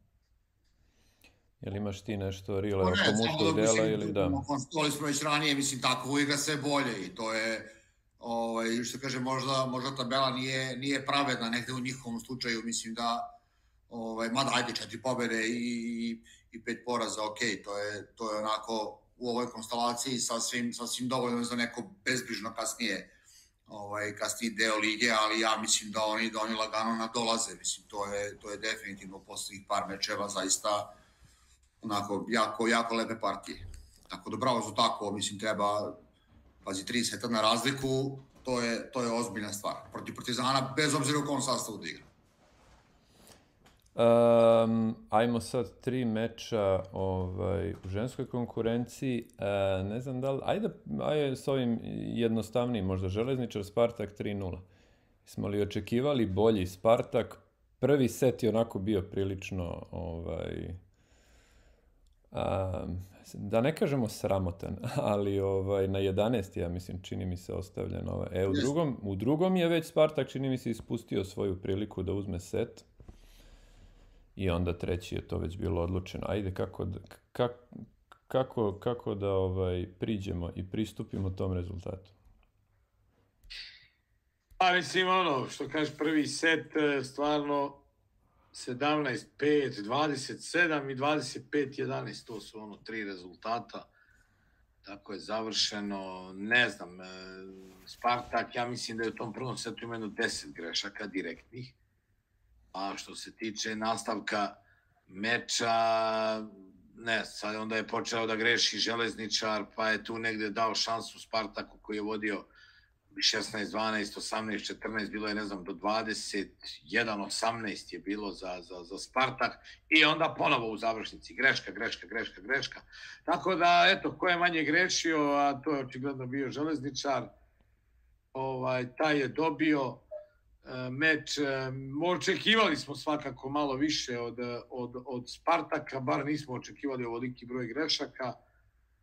Jel imaš ti nešto rile oko muškog dela ili da? Konstatovali smo već ranije, mislim, tako igra sve bolje i to je, ovaj, što kaže, možda, možda tabela nije, nije pravedna negde u njihovom slučaju, mislim da, ovaj, mada ajde četiri pobede i, i pet poraza, ok, to je, to je onako u ovoj konstelaciji sasvim, sasvim dovoljno za neko bezbrižno kasnije ovaj kasniji deo lige, ali ja mislim da oni da oni lagano nadolaze, mislim to je to je definitivno poslednjih par mečeva zaista onako jako jako lepe partije. Tako da bravo za tako, mislim treba pazi 3 seta na razliku, to je to je ozbiljna stvar. Protiv Partizana bez obzira u kom sastavu da igra. Um, ajmo sad tri meča ovaj, u ženskoj konkurenciji. Uh, ne znam da li... Ajde, ajde s ovim jednostavnijim, možda Železničar Spartak 3-0. Smo li očekivali bolji Spartak? Prvi set je onako bio prilično ovaj, a, da ne kažemo sramotan, ali ovaj, na 11. ja mislim čini mi se ostavljen ovaj. E, u drugom, u drugom je već Spartak čini mi se ispustio svoju priliku da uzme set. I onda treći je to već bilo odlučeno. Ajde, kako, kak, kako, kako da ovaj, priđemo i pristupimo tom rezultatu? Pa mislim ono, što kažeš, prvi set, e, stvarno 17, 5, 27 i 25, 11, to su ono tri rezultata. Tako je završeno, ne znam, e, Spartak, ja mislim da je u tom prvom setu imeno 10 grešaka direktnih. A što se tiče nastavka meča, ne, sad onda je počeo da greši železničar, pa je tu negde dao šansu Spartaku koji je vodio 16, 12, 18, 14, bilo je ne znam do 21, 18 je bilo za, za, za Spartak i onda ponovo u završnici greška, greška, greška, greška. Tako da, eto, ko je manje grešio, a to je očigledno bio železničar, ovaj, taj je dobio E, meč. E, očekivali smo svakako malo više od, od, od Spartaka, bar nismo očekivali ovoliki broj grešaka.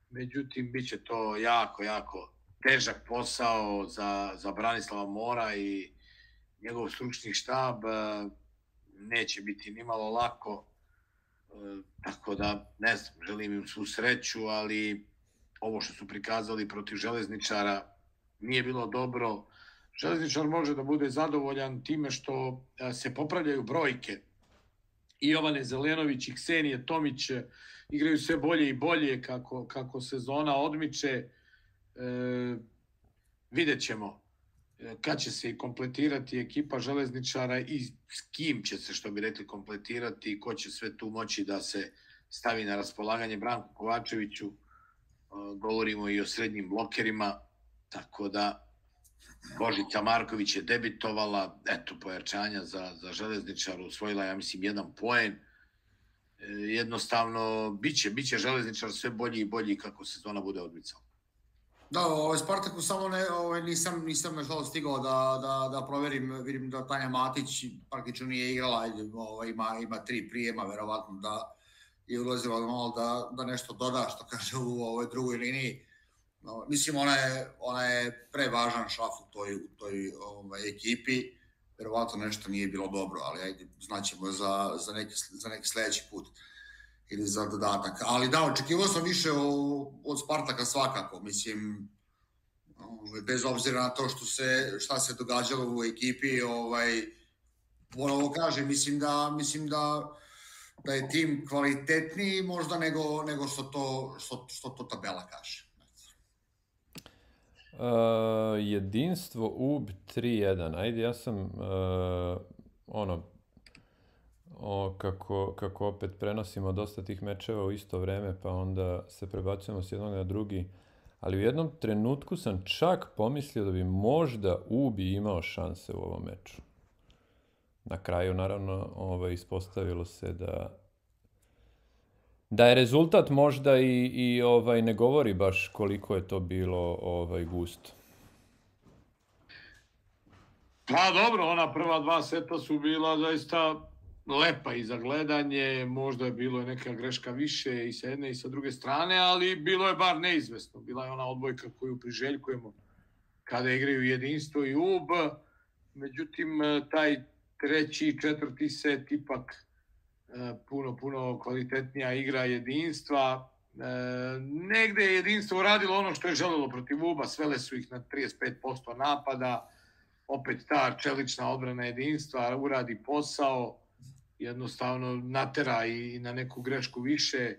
Međutim, bit će to jako, jako težak posao za, za Branislava Mora i njegov stručni štab. E, neće biti ni malo lako. Tako da, ne znam, želim im svu sreću, ali ovo što su prikazali protiv železničara nije bilo dobro železničar može da bude zadovoljan time što e, se popravljaju brojke. I Jovane Zelenović i Ksenije Tomić e, igraju sve bolje i bolje kako, kako sezona odmiče. E, vidjet ćemo e, kad će se kompletirati ekipa železničara i s kim će se, što bi rekli, kompletirati i ko će sve tu moći da se stavi na raspolaganje Branku Kovačeviću. Govorimo i o srednjim blokerima, tako da Božica Marković je debitovala, eto, pojačanja za, za železničar, usvojila, ja mislim, jedan poen. E, jednostavno, biće, biće železničar sve bolji i bolji kako sezona bude odmicala. Da, ovaj, Spartaku samo ne, ovaj, nisam, nisam nažalost stigao da, da, da proverim, vidim da Tanja Matić praktično nije igrala, ovaj, ima, ima tri prijema, verovatno da je ulazila malo da, da nešto doda, što kaže u ovoj drugoj liniji. No, mislim, ona je, ona je prevažan šaf u toj, u toj ovaj, ekipi, verovatno nešto nije bilo dobro, ali ajde, znaćemo za, za, neki, za neki sledeći put ili za dodatak. Ali da, očekivao sam više o, od Spartaka svakako, mislim, ovaj, bez obzira na to što se, šta se događalo u ekipi, ovaj, ponovo kaže, mislim da, mislim da, da je tim kvalitetniji možda nego, nego što, to, što, što to tabela kaže. Uh, jedinstvo UB 3-1. Ajde, ja sam uh, ono o, kako, kako opet prenosimo dosta tih mečeva u isto vreme, pa onda se prebacujemo s jednog na drugi. Ali u jednom trenutku sam čak pomislio da bi možda Ubi imao šanse u ovom meču. Na kraju, naravno, ovaj, ispostavilo se da da je rezultat možda i, i ovaj ne govori baš koliko je to bilo ovaj gusto. Pa dobro, ona prva dva seta su bila zaista lepa i za gledanje, možda je bilo neka greška više i sa jedne i sa druge strane, ali bilo je bar neizvesno. Bila je ona odbojka koju priželjkujemo kada igraju jedinstvo i UB, međutim taj treći i četvrti set ipak e, puno, puno kvalitetnija igra jedinstva. E, negde je jedinstvo uradilo ono što je želelo protiv UBA, svele su ih na 35% napada, opet ta čelična odbrana jedinstva uradi posao, jednostavno natera i na neku grešku više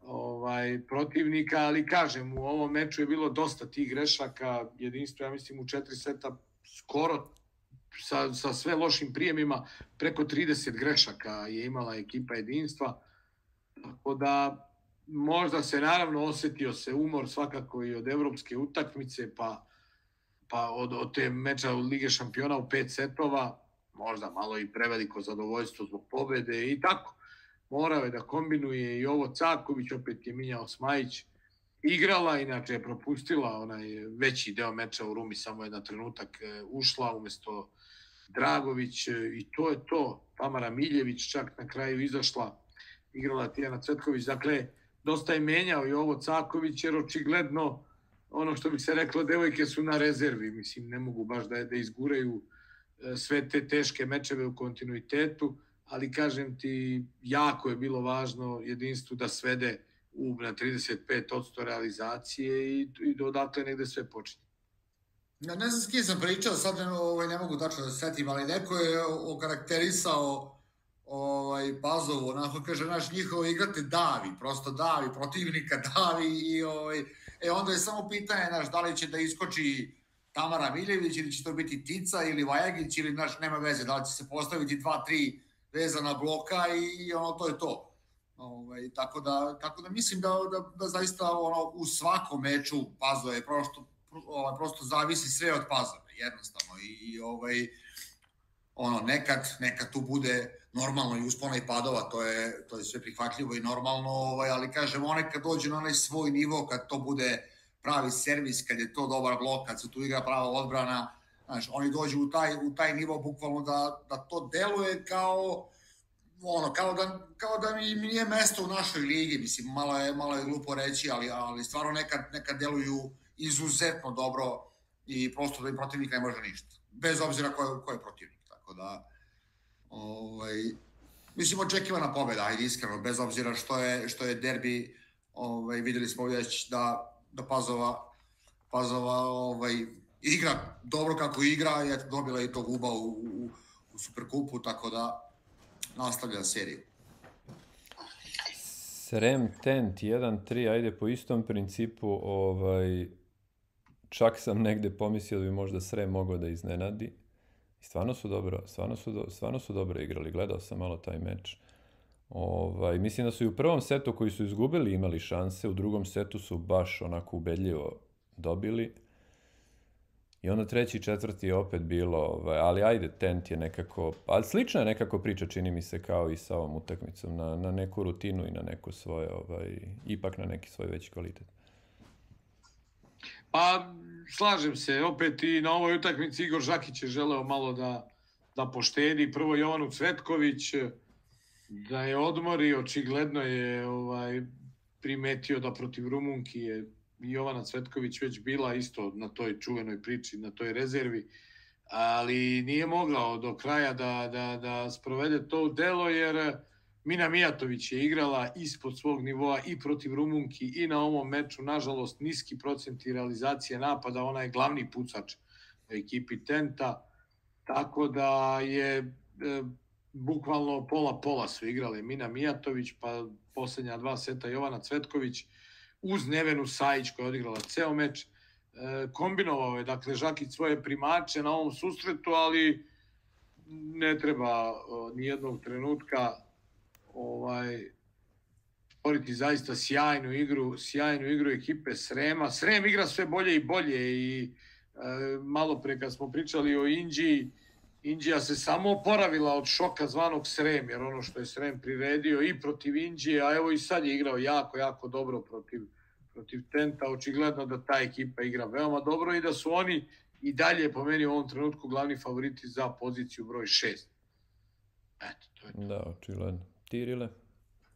ovaj protivnika, ali kažem, u ovom meču je bilo dosta tih grešaka, jedinstvo, ja mislim, u četiri seta skoro sa, sa sve lošim prijemima, preko 30 grešaka je imala ekipa jedinstva, tako da možda se naravno osetio se umor svakako i od evropske utakmice, pa, pa od, od te meča Lige šampiona u pet setova, možda malo i preveliko zadovoljstvo zbog pobede i tako. Morao je da kombinuje i ovo Caković, opet je minjao Smajić, igrala, inače je propustila onaj veći deo meča u Rumi, samo je na trenutak e, ušla umesto Dragović e, i to je to. Tamara Miljević čak na kraju izašla, igrala Tijana Cvetković, dakle, dosta je menjao i ovo Caković, jer očigledno ono što bi se reklo, devojke su na rezervi, mislim, ne mogu baš da, da izguraju e, sve te teške mečeve u kontinuitetu, ali kažem ti, jako je bilo važno jedinstvu da svede u na 35% realizacije i, i do odatle negde sve počinje. Ja ne znam s kim sam pričao, sad ne, ovaj, ne mogu tačno da se setim, ali neko je okarakterisao ovaj, Pazovu, onako kaže, naš njihovo igrate davi, prosto davi, protivnika davi i ovaj, e, onda je samo pitanje, naš, da li će da iskoči Tamara Miljević ili će to biti Tica ili Vajagić ili naš, nema veze, da li će se postaviti dva, tri vezana bloka i, ono, to je to. Ovaj, tako, da, tako da mislim da, da, da zaista ono, u svakom meču Pazo je prosto, ovaj, prosto zavisi sve od Pazara, jednostavno. I, i ovaj, ono, nekad, nekad tu bude normalno i uspona i padova, to je, to je sve prihvatljivo i normalno, ovaj, ali kažem, one kad dođe na onaj svoj nivo, kad to bude pravi servis, kad je to dobar blok, kad se tu igra prava odbrana, znaš, oni dođu u taj, u taj nivo bukvalno da, da to deluje kao ono, kao da, kao da mi nije mesto u našoj ligi, mislim, malo je, malo je glupo reći, ali, ali stvarno nekad, nekad deluju izuzetno dobro i prosto da im protivnik ne može ništa. Bez obzira ko je, ko je protivnik. Tako da, ovaj, mislim, očekivana pobeda, ajde iskreno, bez obzira što je, što je derbi, ovaj, videli smo već da, da Pazova, Pazova ovaj, igra dobro kako igra, je dobila i to guba u, u, u Superkupu, tako da nastavlja seriju. Srem Tent 1-3, ajde po istom principu, ovaj, čak sam negde pomislio da bi možda Srem mogao da iznenadi. I stvarno su dobro, stvarno su, do, stvarno su dobro igrali, gledao sam malo taj meč. Ovaj, mislim da su i u prvom setu koji su izgubili imali šanse, u drugom setu su baš onako ubedljivo dobili. I onda treći i četvrti je opet bilo, ovaj, ali ajde, Tent je nekako, ali slična je nekako priča, čini mi se, kao i sa ovom utakmicom, na, na neku rutinu i na neko svoje, ovaj, ipak na neki svoj veći kvalitet. Pa, slažem se, opet i na ovoj utakmici Igor Žakić je želeo malo da, da poštedi, prvo Jovanu Cvetković, da je odmori, očigledno je ovaj, primetio da protiv Rumunki je Jovana Cvetković već bila isto na toj čuvenoj priči, na toj rezervi, ali nije mogao do kraja da, da, da sprovede to u delo, jer Mina Mijatović je igrala ispod svog nivoa i protiv Rumunki i na ovom meču, nažalost, niski procenti realizacije napada, ona je glavni pucač ekipi Tenta, tako da je e, bukvalno pola-pola su igrale Mina Mijatović, pa poslednja dva seta Jovana Cvetković, uz Nevenu Sajić koja je odigrala ceo meč. E, kombinovao je, dakle, Žakić svoje primače na ovom susretu, ali ne treba ni jednog trenutka ovaj, sporiti zaista sjajnu igru, sjajnu igru ekipe Srema. Srem igra sve bolje i bolje i e, malo pre kad smo pričali o Inđiji, Indija se samo oporavila od šoka zvanog Srem, jer ono što je Srem priredio i protiv Indije, a evo i sad je igrao jako, jako dobro protiv, protiv Tenta, očigledno da ta ekipa igra veoma dobro i da su oni i dalje po meni u ovom trenutku glavni favoriti za poziciju broj 6. Eto, to je to. Da, očigledno. Tirile?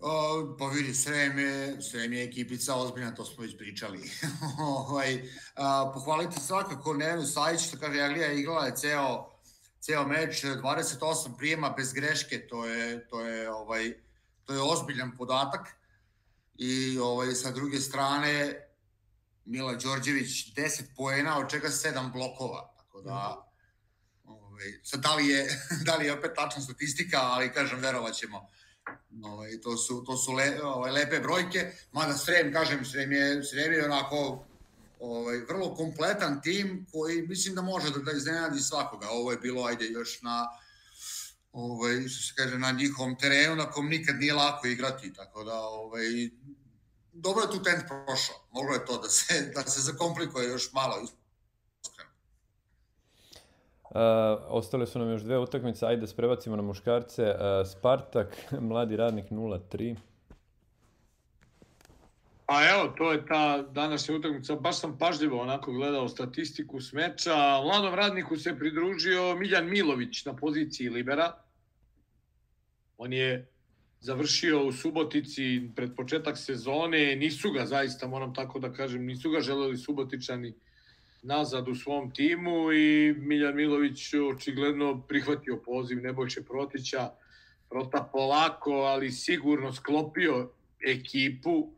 O, pa vidi, Srem je, Srem je ekipica ozbiljna, to smo već pričali. ovaj, a, pohvalite svakako Nevenu Sajić, što kaže, Aglija igrala je ceo, ceo meč, 28 prijema bez greške, to je, to je, ovaj, to je ozbiljan podatak. I ovaj, sa druge strane, Mila Đorđević 10 poena, od čega 7 blokova. Tako da, ovaj, sad da li je, da li je opet tačna statistika, ali kažem, verovat ćemo. Ovaj, to su, to su le, ovaj, lepe brojke, mada Srem, kažem, Srem je, Srem je onako ovaj, vrlo kompletan tim koji mislim da može da, da iznenadi svakoga. Ovo je bilo, ajde, još na, ovaj, što se kaže, na njihovom terenu na kom nikad nije lako igrati, tako da ovaj, dobro je tu tent prošao. Moglo je to da se, da se zakomplikuje još malo. Uh, ostale su nam još dve utakmice, ajde da prebacimo na muškarce. Uh, Spartak, mladi radnik 0-3. A evo, to je ta današnja utakmica. Baš sam pažljivo onako gledao statistiku s meča. Mladom radniku se pridružio Miljan Milović na poziciji libera. On je završio u Subotici pred početak sezone. Nisu ga zaista, moram tako da kažem, nisu ga želeli Subotičani nazad u svom timu i Miljan Milović očigledno prihvatio poziv Nebojše Protića. Prota polako, ali sigurno sklopio ekipu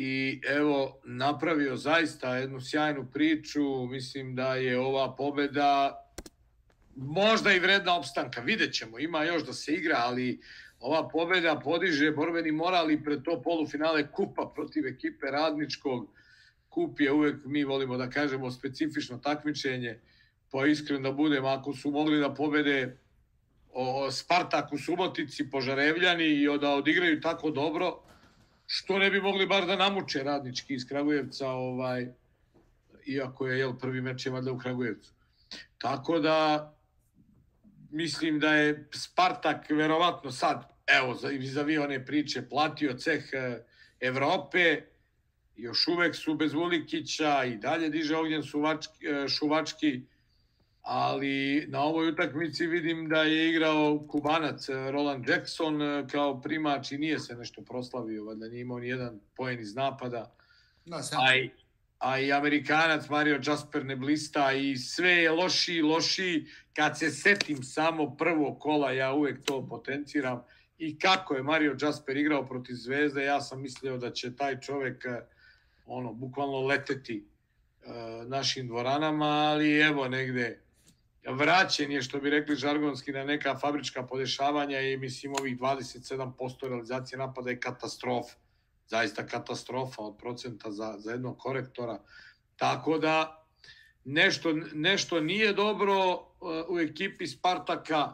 i evo napravio zaista jednu sjajnu priču. Mislim da je ova pobeda možda i vredna opstanka. Vidjet ćemo, ima još da se igra, ali ova pobeda podiže borbeni moral i pred to polufinale kupa protiv ekipe radničkog. Kup je uvek, mi volimo da kažemo, specifično takmičenje, pa iskren da budem, ako su mogli da pobede o, Spartak u Subotici, Požarevljani i da odigraju tako dobro, što ne bi mogli bar da namuče radnički iz Kragujevca, ovaj, iako je jel, prvi meč je valjda u Kragujevcu. Tako da mislim da je Spartak verovatno sad, evo, za vi one priče, platio ceh eh, Evrope, još uvek su bez Vulikića i dalje diže ognjen suvački, eh, šuvački, ali na ovoj utakmici vidim da je igrao kubanac eh, Roland Jackson kao primač i nije se nešto proslavio, valjda nije imao ni jedan poen iz napada. Da, sam. A i, a i Amerikanac Mario Jasper ne blista i sve je loši i loši. Kad se setim samo prvo kola, ja uvek to potenciram. I kako je Mario Jasper igrao protiv Zvezde, ja sam mislio da će taj čovek ono, bukvalno leteti našim dvoranama, ali evo negde vraćen je, što bi rekli žargonski, na neka fabrička podešavanja i mislim ovih 27% realizacije napada je katastrofa zaista katastrofa od procenta za, za jednog korektora. Tako da nešto, nešto nije dobro uh, u ekipi Spartaka.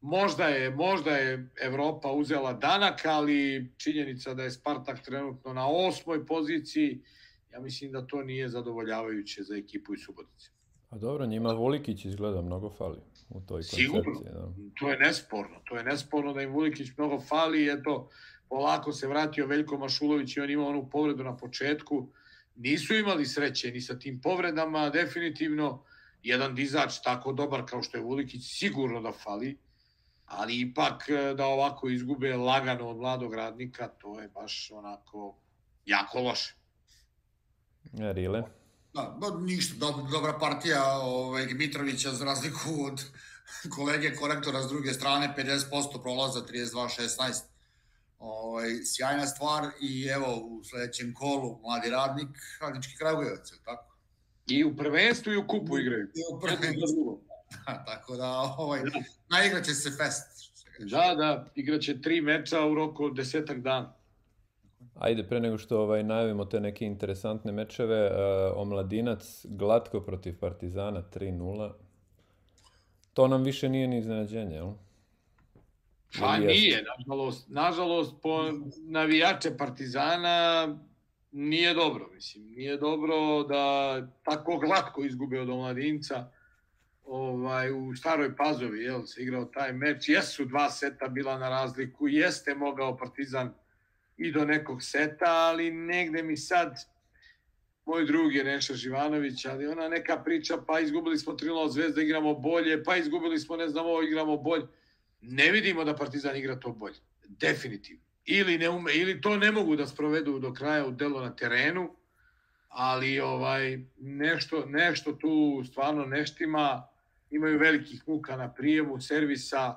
Možda je, možda je Evropa uzela danak, ali činjenica da je Spartak trenutno na osmoj poziciji, ja mislim da to nije zadovoljavajuće za ekipu iz Subotice. A dobro, njima Vulikić izgleda mnogo fali u toj koncepciji. Sigurno, Da. to je nesporno. To je nesporno da im Vulikić mnogo fali. Eto, polako se vratio Veljko Mašulović i on ima onu povredu na početku. Nisu imali sreće ni sa tim povredama, definitivno jedan dizač tako dobar kao što je Vulikić sigurno da fali, ali ipak e, da ovako izgube lagano od mladog radnika, to je baš onako jako loše. E, Rile? Da, ba, ništa, dob, dobra partija ovaj, Mitrovića za razliku od kolege korektora s druge strane, 50% prolaza, 32-16. Ovaj, sjajna stvar i evo u sledećem kolu mladi radnik, radnički Kragujevac, je tako? I u prvenstvu i u kupu igraju. I u prvenstvu. Da, tako da, ovaj, naigraće se fest. Da, da, igraće tri meča u roku od desetak dana. Ajde, pre nego što ovaj, najavimo te neke interesantne mečeve, uh, Omladinac glatko protiv Partizana 3-0. To nam više nije ni iznenađenje, jel? Pa nije, nažalost, nažalost po navijače Partizana nije dobro, mislim, nije dobro da tako glatko izgube od omladinca ovaj, u staroj pazovi, jel, se igrao taj meč, jesu dva seta bila na razliku, jeste mogao Partizan i do nekog seta, ali negde mi sad, moj drug je Neša Živanović, ali ona neka priča, pa izgubili smo 3 od Zvezda, igramo bolje, pa izgubili smo, ne znam, ovo, igramo bolje ne vidimo da Partizan igra to bolje. Definitivno. Ili, ne ume, ili to ne mogu da sprovedu do kraja u delo na terenu, ali ovaj nešto, nešto tu stvarno neštima, imaju velikih muka na prijemu servisa,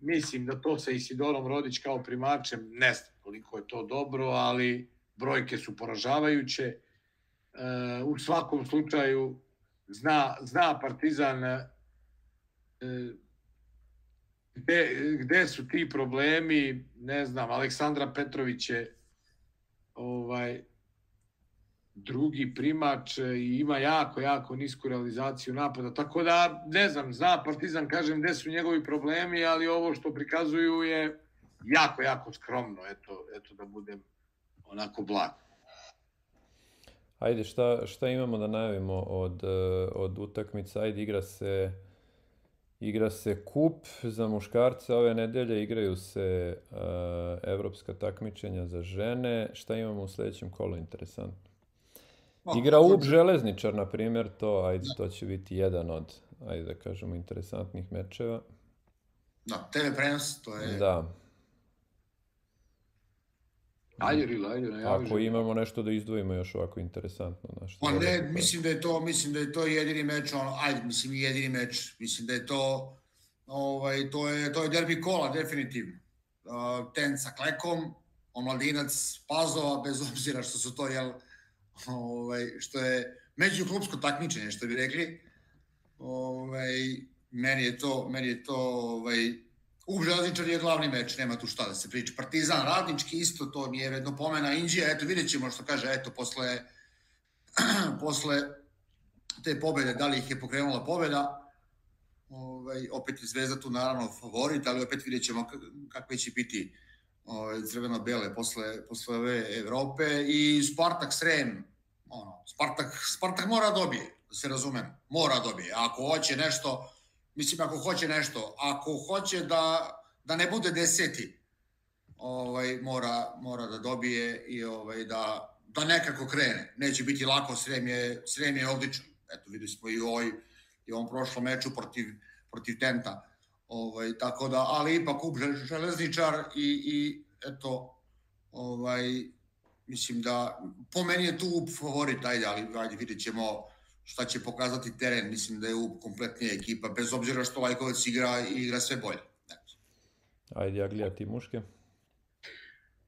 mislim da to sa Isidorom Rodić kao primačem, ne znam koliko je to dobro, ali brojke su poražavajuće. E, u svakom slučaju zna, zna Partizan e, gde, gde su ti problemi, ne znam, Aleksandra Petrović je ovaj, drugi primač i ima jako, jako nisku realizaciju napada. Tako da, ne znam, zna Partizan, kažem, gde su njegovi problemi, ali ovo što prikazuju je jako, jako skromno, eto, eto da budem onako blag. Ajde, šta, šta imamo da najavimo od, od utakmica? Ajde, igra se Igra se kup za muškarce ove nedelje, igraju se uh, evropska takmičenja za žene. Šta imamo u sledećem kolu interesantno? Igra UB Železničar, na primjer, to, ajde, to će biti jedan od, ajde da kažemo, interesantnih mečeva. Da, TV prenos, to je... Da. Ajde, Rila, ajde, najavi. Ako imamo nešto da izdvojimo još ovako interesantno. Znaš, pa ne, mislim da je to, mislim da je to jedini meč, ono, ajde, mislim jedini meč, mislim da je to, ovaj, to je, to je derbi kola, definitivno. Uh, ten sa Klekom, omladinac Pazova, bez obzira što su to, jel, ovaj, što je međuklubsko takmičenje, što bi rekli. Ovaj, meni je to, meni je to ovaj, u Železničar je glavni meč, nema tu šta da se priča. Partizan, Radnički, isto to nije vedno pomena. Indija, eto vidjet ćemo što kaže, eto, posle, posle te pobede, da li ih je pokrenula pobeda, ovaj, opet je Zvezda tu naravno favorit, ali opet vidjet ćemo kakve će biti ovaj, crveno-bele posle, posle ove Evrope i Spartak Srem, ono, Spartak, Spartak mora dobije, da se razumem, mora dobije. Ako hoće nešto, mislim ako hoće nešto, ako hoće da, da ne bude deseti, ovaj, mora, mora da dobije i ovaj, da, da nekako krene. Neće biti lako, Srem je, Srem je odličan. Eto, videli smo i u, ovoj, i u ovom prošlom meču protiv, protiv Tenta. Ovaj, tako da, ali ipak kup železničar i, i eto, ovaj, mislim da, po meni je tu favorit, ajde, ali ajde, vidjet ćemo šta će pokazati teren, mislim da je UP kompletnija ekipa, bez obzira što Lajkovac igra, igra sve bolje. Eto. Ajde, Aglija, ti muške.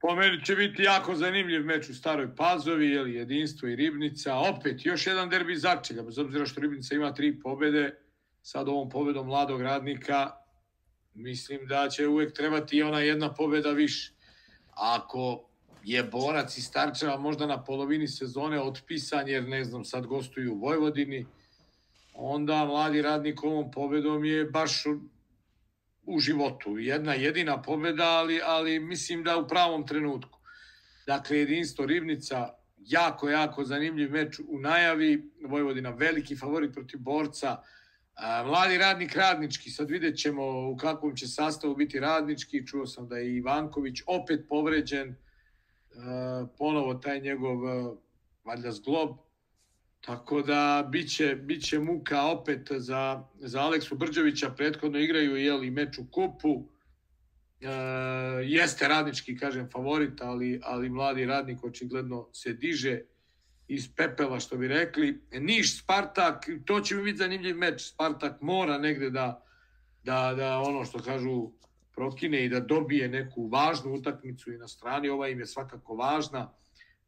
Po meni će biti jako zanimljiv meč u Staroj Pazovi, jeli, jedinstvo i Ribnica. Opet, još jedan derbi začelja, bez obzira što Ribnica ima tri pobede, sad ovom pobedom mladog radnika, mislim da će uvek trebati ona jedna pobeda više. Ako je borac iz Starčeva možda na polovini sezone otpisan jer ne znam sad gostuju u Vojvodini, onda mladi radnik ovom pobedom je baš u životu. Jedna jedina pobeda, ali, ali mislim da u pravom trenutku. Dakle, jedinstvo Rivnica, jako, jako zanimljiv meč u najavi. Vojvodina veliki favorit protiv borca. Mladi radnik radnički, sad vidjet ćemo u kakvom će sastavu biti radnički. Čuo sam da je Ivanković opet povređen ponovo taj njegov valjda zglob. Tako da biće, biće muka opet za, za Aleksu Brđovića, prethodno igraju jeli, meč u kupu. E, jeste radnički, kažem, favorit, ali, ali mladi radnik očigledno se diže iz pepela, što bi rekli. Niš, Spartak, to će mi biti zanimljiv meč. Spartak mora negde da, da, da ono što kažu, prokine i da dobije neku važnu utakmicu i na strani, ova im je svakako važna.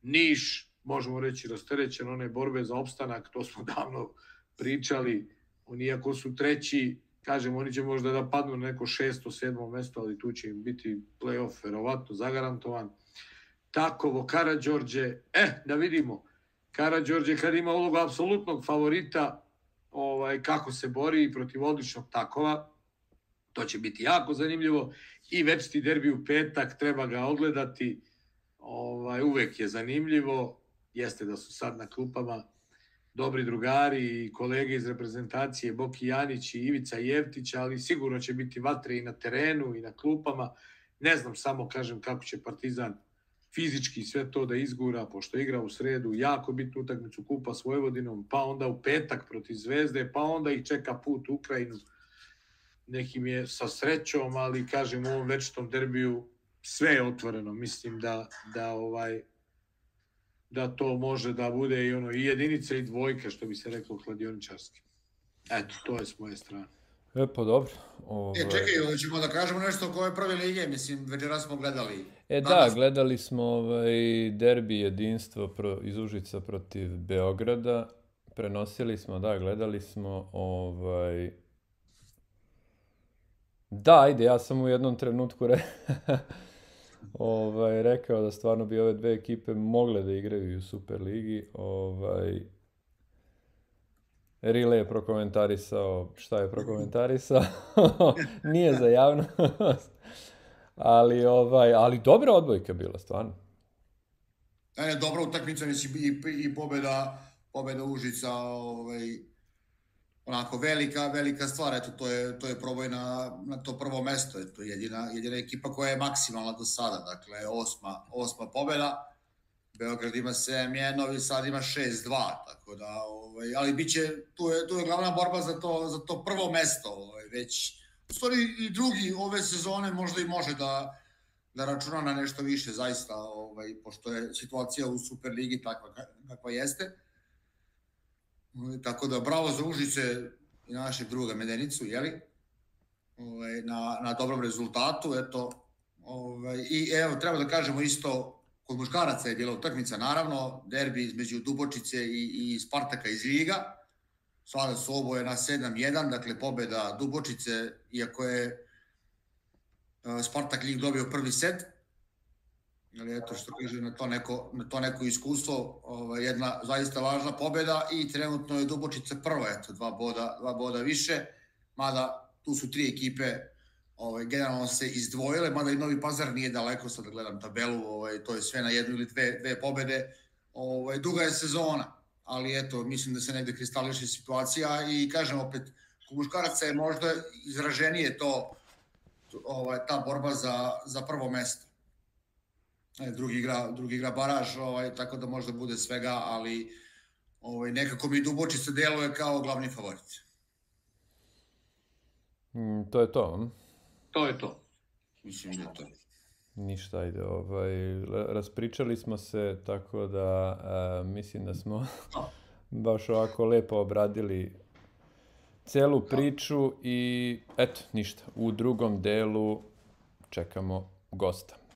Niš, možemo reći, rasterećen one borbe za opstanak, to smo davno pričali, oni ako su treći, kažem, oni će možda da padnu na neko šesto, sedmo mesto, ali tu će im biti playoff verovatno zagarantovan. Takovo, Karadžorđe, eh, da vidimo, Karadžorđe kad ima ulogu apsolutnog favorita, ovaj, kako se bori protiv odličnog takova, To će biti jako zanimljivo i večiti derbi u petak, treba ga odgledati. Ovaj, uvek je zanimljivo, jeste da su sad na klupama dobri drugari i kolege iz reprezentacije Boki Janić i Ivica Jevtić, ali sigurno će biti vatre i na terenu i na klupama. Ne znam samo, kažem, kako će Partizan fizički sve to da izgura, pošto igra u sredu jako bitnu utakmicu kupa s Vojvodinom, pa onda u petak protiv Zvezde, pa onda ih čeka put u Ukrajinu nekim je sa srećom, ali kažem u ovom večitom derbiju sve je otvoreno. Mislim da, da ovaj da to može da bude i ono i jedinica i dvojka što bi se reklo kladioničarski. Eto, to je s moje strane. E, pa dobro. Ove... E, čekaj, ćemo da kažemo nešto oko ove prve lige, mislim, večera smo gledali. E, Danas... da, gledali smo ovaj derbi jedinstvo pro, iz Užica protiv Beograda. Prenosili smo, da, gledali smo ovaj... Da, ajde, ja sam u jednom trenutku re... ovaj, rekao da stvarno bi ove dve ekipe mogle da igraju u Superligi. Ovaj, Rile je prokomentarisao šta je prokomentarisao. Nije za javnost. ali, ovaj, ali dobra odbojka bila, stvarno. Ne, dobra utakmica, mislim, i, i pobeda, pobeda Užica, ovaj, onako velika, velika stvar, eto, to je, to je proboj na, na to prvo mesto, eto, jedina, jedina ekipa koja je maksimalna do sada, dakle, osma, osma pobeda, Beograd ima 7-1, Novi Sad ima 6-2, tako da, ovaj, ali biće, tu je, tu je glavna borba za to, za to prvo mesto, ovaj, već, u stvari i drugi ove sezone možda i može da, da računa na nešto više, zaista, ovaj, pošto je situacija u Superligi takva kakva jeste. Tako da, bravo za Užice i našeg druga Medenicu, jeli? Ovaj, na, na dobrom rezultatu, eto. Ovaj, I evo, treba da kažemo isto, kod muškaraca je bila utakmica, naravno, derbi između Dubočice i, i Spartaka iz Liga. Sada su oboje na 7-1, dakle pobeda Dubočice, iako je Spartak Lig dobio prvi set, ali eto što kaže na to neko, na to neko iskustvo, ovaj, jedna zaista važna pobeda i trenutno je Dubočica prva, eto, dva boda, dva boda više, mada tu su tri ekipe ovaj, generalno se izdvojile, mada i Novi Pazar nije daleko, sad da gledam tabelu, ovaj, to je sve na jednu ili dve, dve pobede, ovaj, duga je sezona, ali eto, mislim da se negde kristališe situacija i kažem opet, kod je možda izraženije to, ovaj, ta borba za, za prvo mesto. E, drugi igra, drugi igra baraž, ovaj, tako da možda bude svega, ali ovaj, nekako mi Dubočica deluje kao glavni favorit. Mm, to je to. To je to. Mislim da je to. Ništa, ajde, ovaj, raspričali smo se, tako da a, mislim da smo baš ovako lepo obradili celu priču i eto, ništa, u drugom delu čekamo gosta.